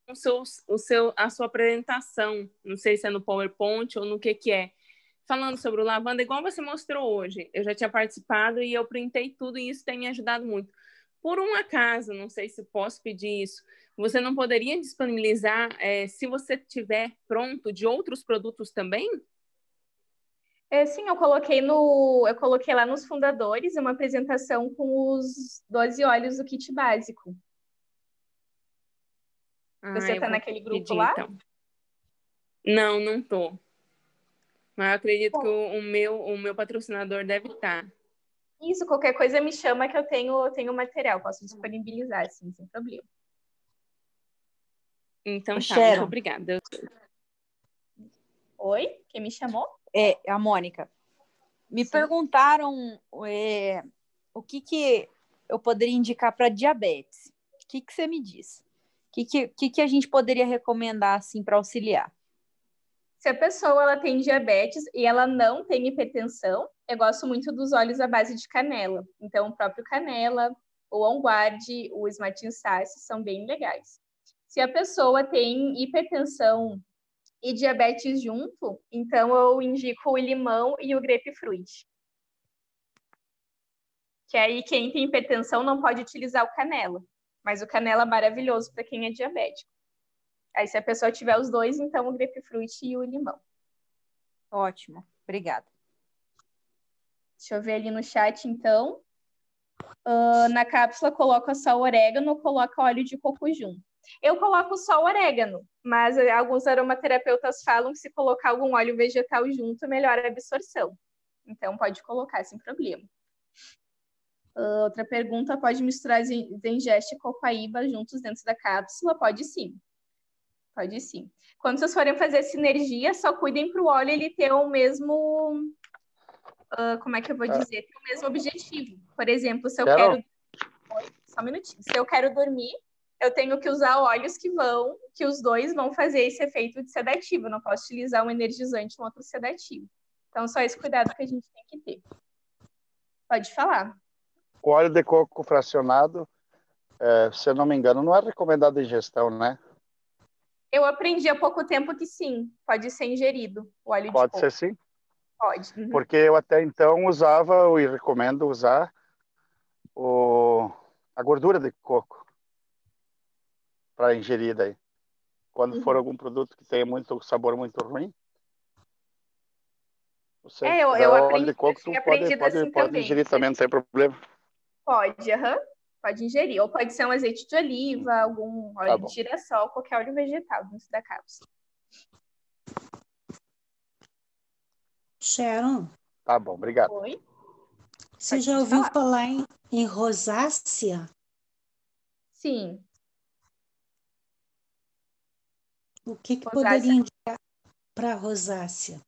o seu, o seu, a sua apresentação. Não sei se é no PowerPoint ou no que que é. falando sobre o lavanda, igual você mostrou hoje, eu já tinha participado e eu printei tudo e isso tem me ajudado muito. Por um acaso, não sei se posso pedir isso, você não poderia disponibilizar, é, se você tiver pronto, de outros produtos também?
É, sim, eu coloquei no, eu coloquei lá nos fundadores uma apresentação com os 12 óleos do kit básico.
Ah,
Você está naquele grupo
pedir,
lá?
então. Não, não tô. Mas eu acredito que o, o meu, o meu patrocinador deve estar.
Isso, qualquer coisa me chama que eu tenho, eu tenho material, posso disponibilizar, assim, sem problema.
Então tá, muito obrigada.
Oi? Quem me chamou?
É, a Mônica. Me
Sim.
perguntaram é, o que, que eu poderia indicar para diabetes. O que, que você me diz? O que, que, que, que a gente poderia recomendar assim para auxiliar?
Se a pessoa ela tem diabetes e ela não tem hipertensão, eu gosto muito dos óleos à base de canela. Então, o próprio canela, o On Guard, o Smart Insights são bem legais. Se a pessoa tem hipertensão e diabetes junto, então eu indico o limão e o grapefruit. Que aí quem tem hipertensão não pode utilizar o canela, mas o canela é maravilhoso para quem é diabético. Aí se a pessoa tiver os dois, então o grapefruit e o limão.
Ótimo, obrigada.
Deixa eu ver ali no chat, então. Ah, na cápsula coloca só orégano coloca óleo de coco junto. Eu coloco só o orégano, mas alguns aromaterapeutas falam que se colocar algum óleo vegetal junto, melhora a absorção. Então pode colocar sem problema. Ah, outra pergunta, pode misturar zen- zengeste e copaíba juntos dentro da cápsula? Pode sim. Pode sim. Quando vocês forem fazer sinergia, só cuidem para o óleo ele ter o mesmo ah, como é que eu vou
Ah.
dizer, tem o mesmo objetivo. Por exemplo, se eu
Carol.
quero. Só um minutinho. Se eu quero dormir, eu tenho que usar óleos que vão, que os dois vão fazer esse efeito de sedativo. Eu não posso utilizar um energizante e um outro sedativo. Então, só esse cuidado que a gente tem que ter. Pode falar.
O óleo de coco fracionado, é, se eu não me engano, não é recomendado a ingestão, né?
Eu aprendi há pouco tempo que sim, pode ser ingerido o óleo
Pode
de
ser
coco.
sim,
Pode. uhum.
porque eu até então usava e recomendo usar o, a gordura de coco para ingerir daí. Quando for
Uhum.
algum produto que tenha muito sabor muito ruim, você
É, eu- eu aprendi-
de coco, tu pode, pode,
assim
pode
também.
ingerir também, não tem problema.
Pode, aham. Pode ingerir. Ou pode ser um azeite de oliva, algum óleo
Tá bom.
de girassol, qualquer óleo vegetal dentro da cápsula.
Sharon,
Tá bom, obrigado.
Oi?
você
Pode
já ouviu
falar.
falar em, em rosácea?
Sim.
O que, que
Rosácea.
poderia indicar para rosácea?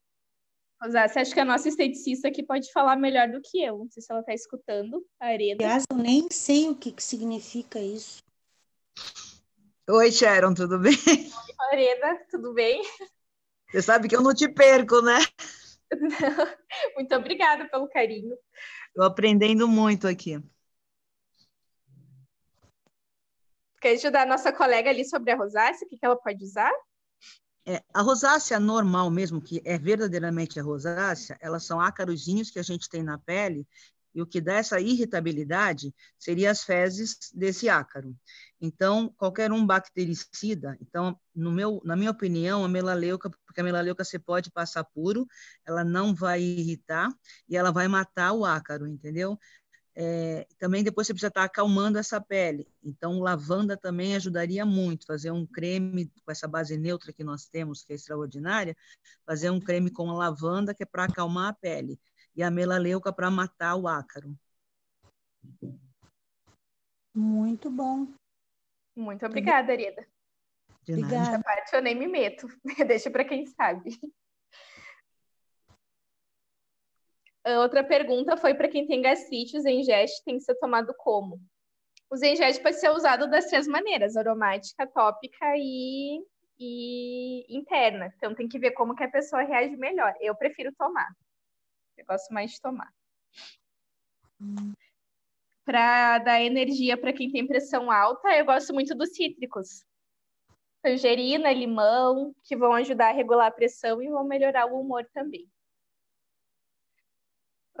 Rosácea, acho que a nossa esteticista aqui pode falar melhor do que eu. Não sei se ela está escutando, a Areda.
Aliás, eu nem sei o que, que significa isso.
Oi, Sharon, tudo bem?
Areda, tudo bem?
Você sabe que eu não te perco, né?
Muito obrigada pelo carinho.
Estou aprendendo muito aqui.
Quer ajudar a nossa colega ali sobre a rosácea? O que, que ela pode usar?
É, a rosácea normal mesmo, que é verdadeiramente a rosácea, elas são ácarozinhos que a gente tem na pele, e o que dá essa irritabilidade seria as fezes desse ácaro. Então, qualquer um bactericida, então, no meu, na minha opinião, a melaleuca, porque a melaleuca você pode passar puro, ela não vai irritar e ela vai matar o ácaro, entendeu? É, também depois você precisa estar acalmando essa pele. Então, lavanda também ajudaria muito. Fazer um creme com essa base neutra que nós temos, que é extraordinária, fazer um creme com a lavanda, que é para acalmar a pele, e a melaleuca para matar o ácaro.
Muito bom.
Muito obrigada.
De nada.
Obrigada.
Essa parte eu nem me meto. Deixa para quem sabe. A outra pergunta foi para quem tem gastrite, o Zengeste tem que ser tomado como? O Zengeste pode ser usado das três maneiras, aromática, tópica e, e interna. Então tem que ver como que a pessoa reage melhor. Eu prefiro tomar. Eu gosto mais de tomar. Para dar energia para quem tem pressão alta, eu gosto muito dos cítricos tangerina, limão, que vão ajudar a regular a pressão e vão melhorar o humor também.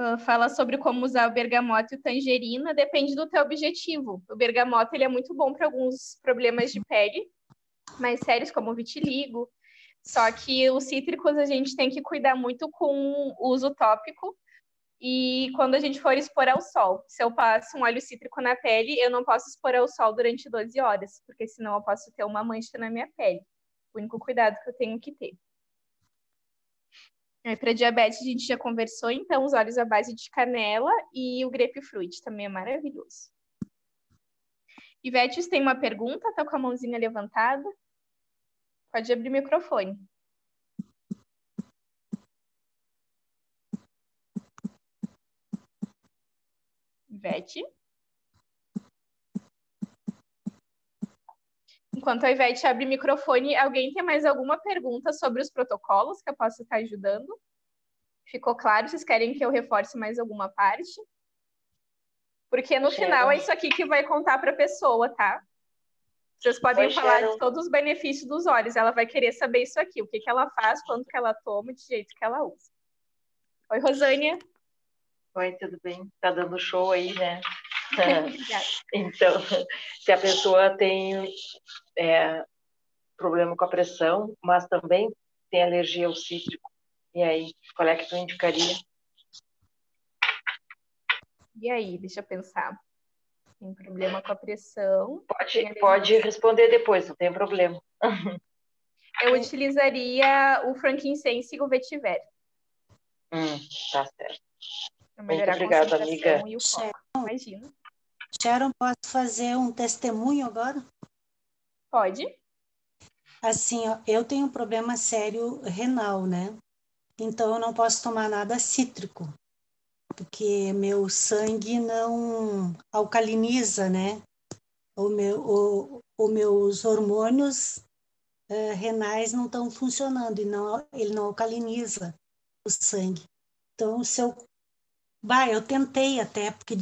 Uh, fala sobre como usar o bergamota e o tangerina, depende do teu objetivo. O bergamota ele é muito bom para alguns problemas de pele, mais sérios como vitiligo. Só que os cítricos a gente tem que cuidar muito com o uso tópico e quando a gente for expor ao sol. Se eu passo um óleo cítrico na pele, eu não posso expor ao sol durante 12 horas, porque senão eu posso ter uma mancha na minha pele. O único cuidado que eu tenho que ter. Para diabetes a gente já conversou, então os óleos à base de canela e o grapefruit também é maravilhoso. Ivete, tem uma pergunta? Tá com a mãozinha levantada? Pode abrir o microfone. Ivete? Enquanto a Ivete abre o microfone, alguém tem mais alguma pergunta sobre os protocolos que eu possa estar ajudando? Ficou claro? Vocês querem que eu reforce mais alguma parte? Porque no final é isso aqui que vai contar para a pessoa, tá? Vocês podem Oi, falar de todos os benefícios dos olhos. Ela vai querer saber isso aqui, o que, que ela faz, quanto que ela toma, de jeito que ela usa. Oi, Rosânia.
Oi, tudo bem? Tá dando show aí, né? então, se a pessoa tem é, problema com a pressão, mas também tem alergia ao cítrico, e aí, qual é que tu indicaria?
E aí, deixa eu pensar. Tem problema com a pressão.
Pode, pode responder depois, não tem problema.
Eu utilizaria o frankincense e o vetiver.
Hum, tá certo. Muito obrigada, amiga.
Imagina.
Sharon, posso fazer um testemunho agora?
Pode.
Assim, ó, eu tenho um problema sério renal, né? Então eu não posso tomar nada cítrico, porque meu sangue não alcaliniza, né? O meu, o, os meus hormônios uh, renais não estão funcionando e não, ele não alcaliniza o sangue. Então, se eu Bah, eu tentei até, porque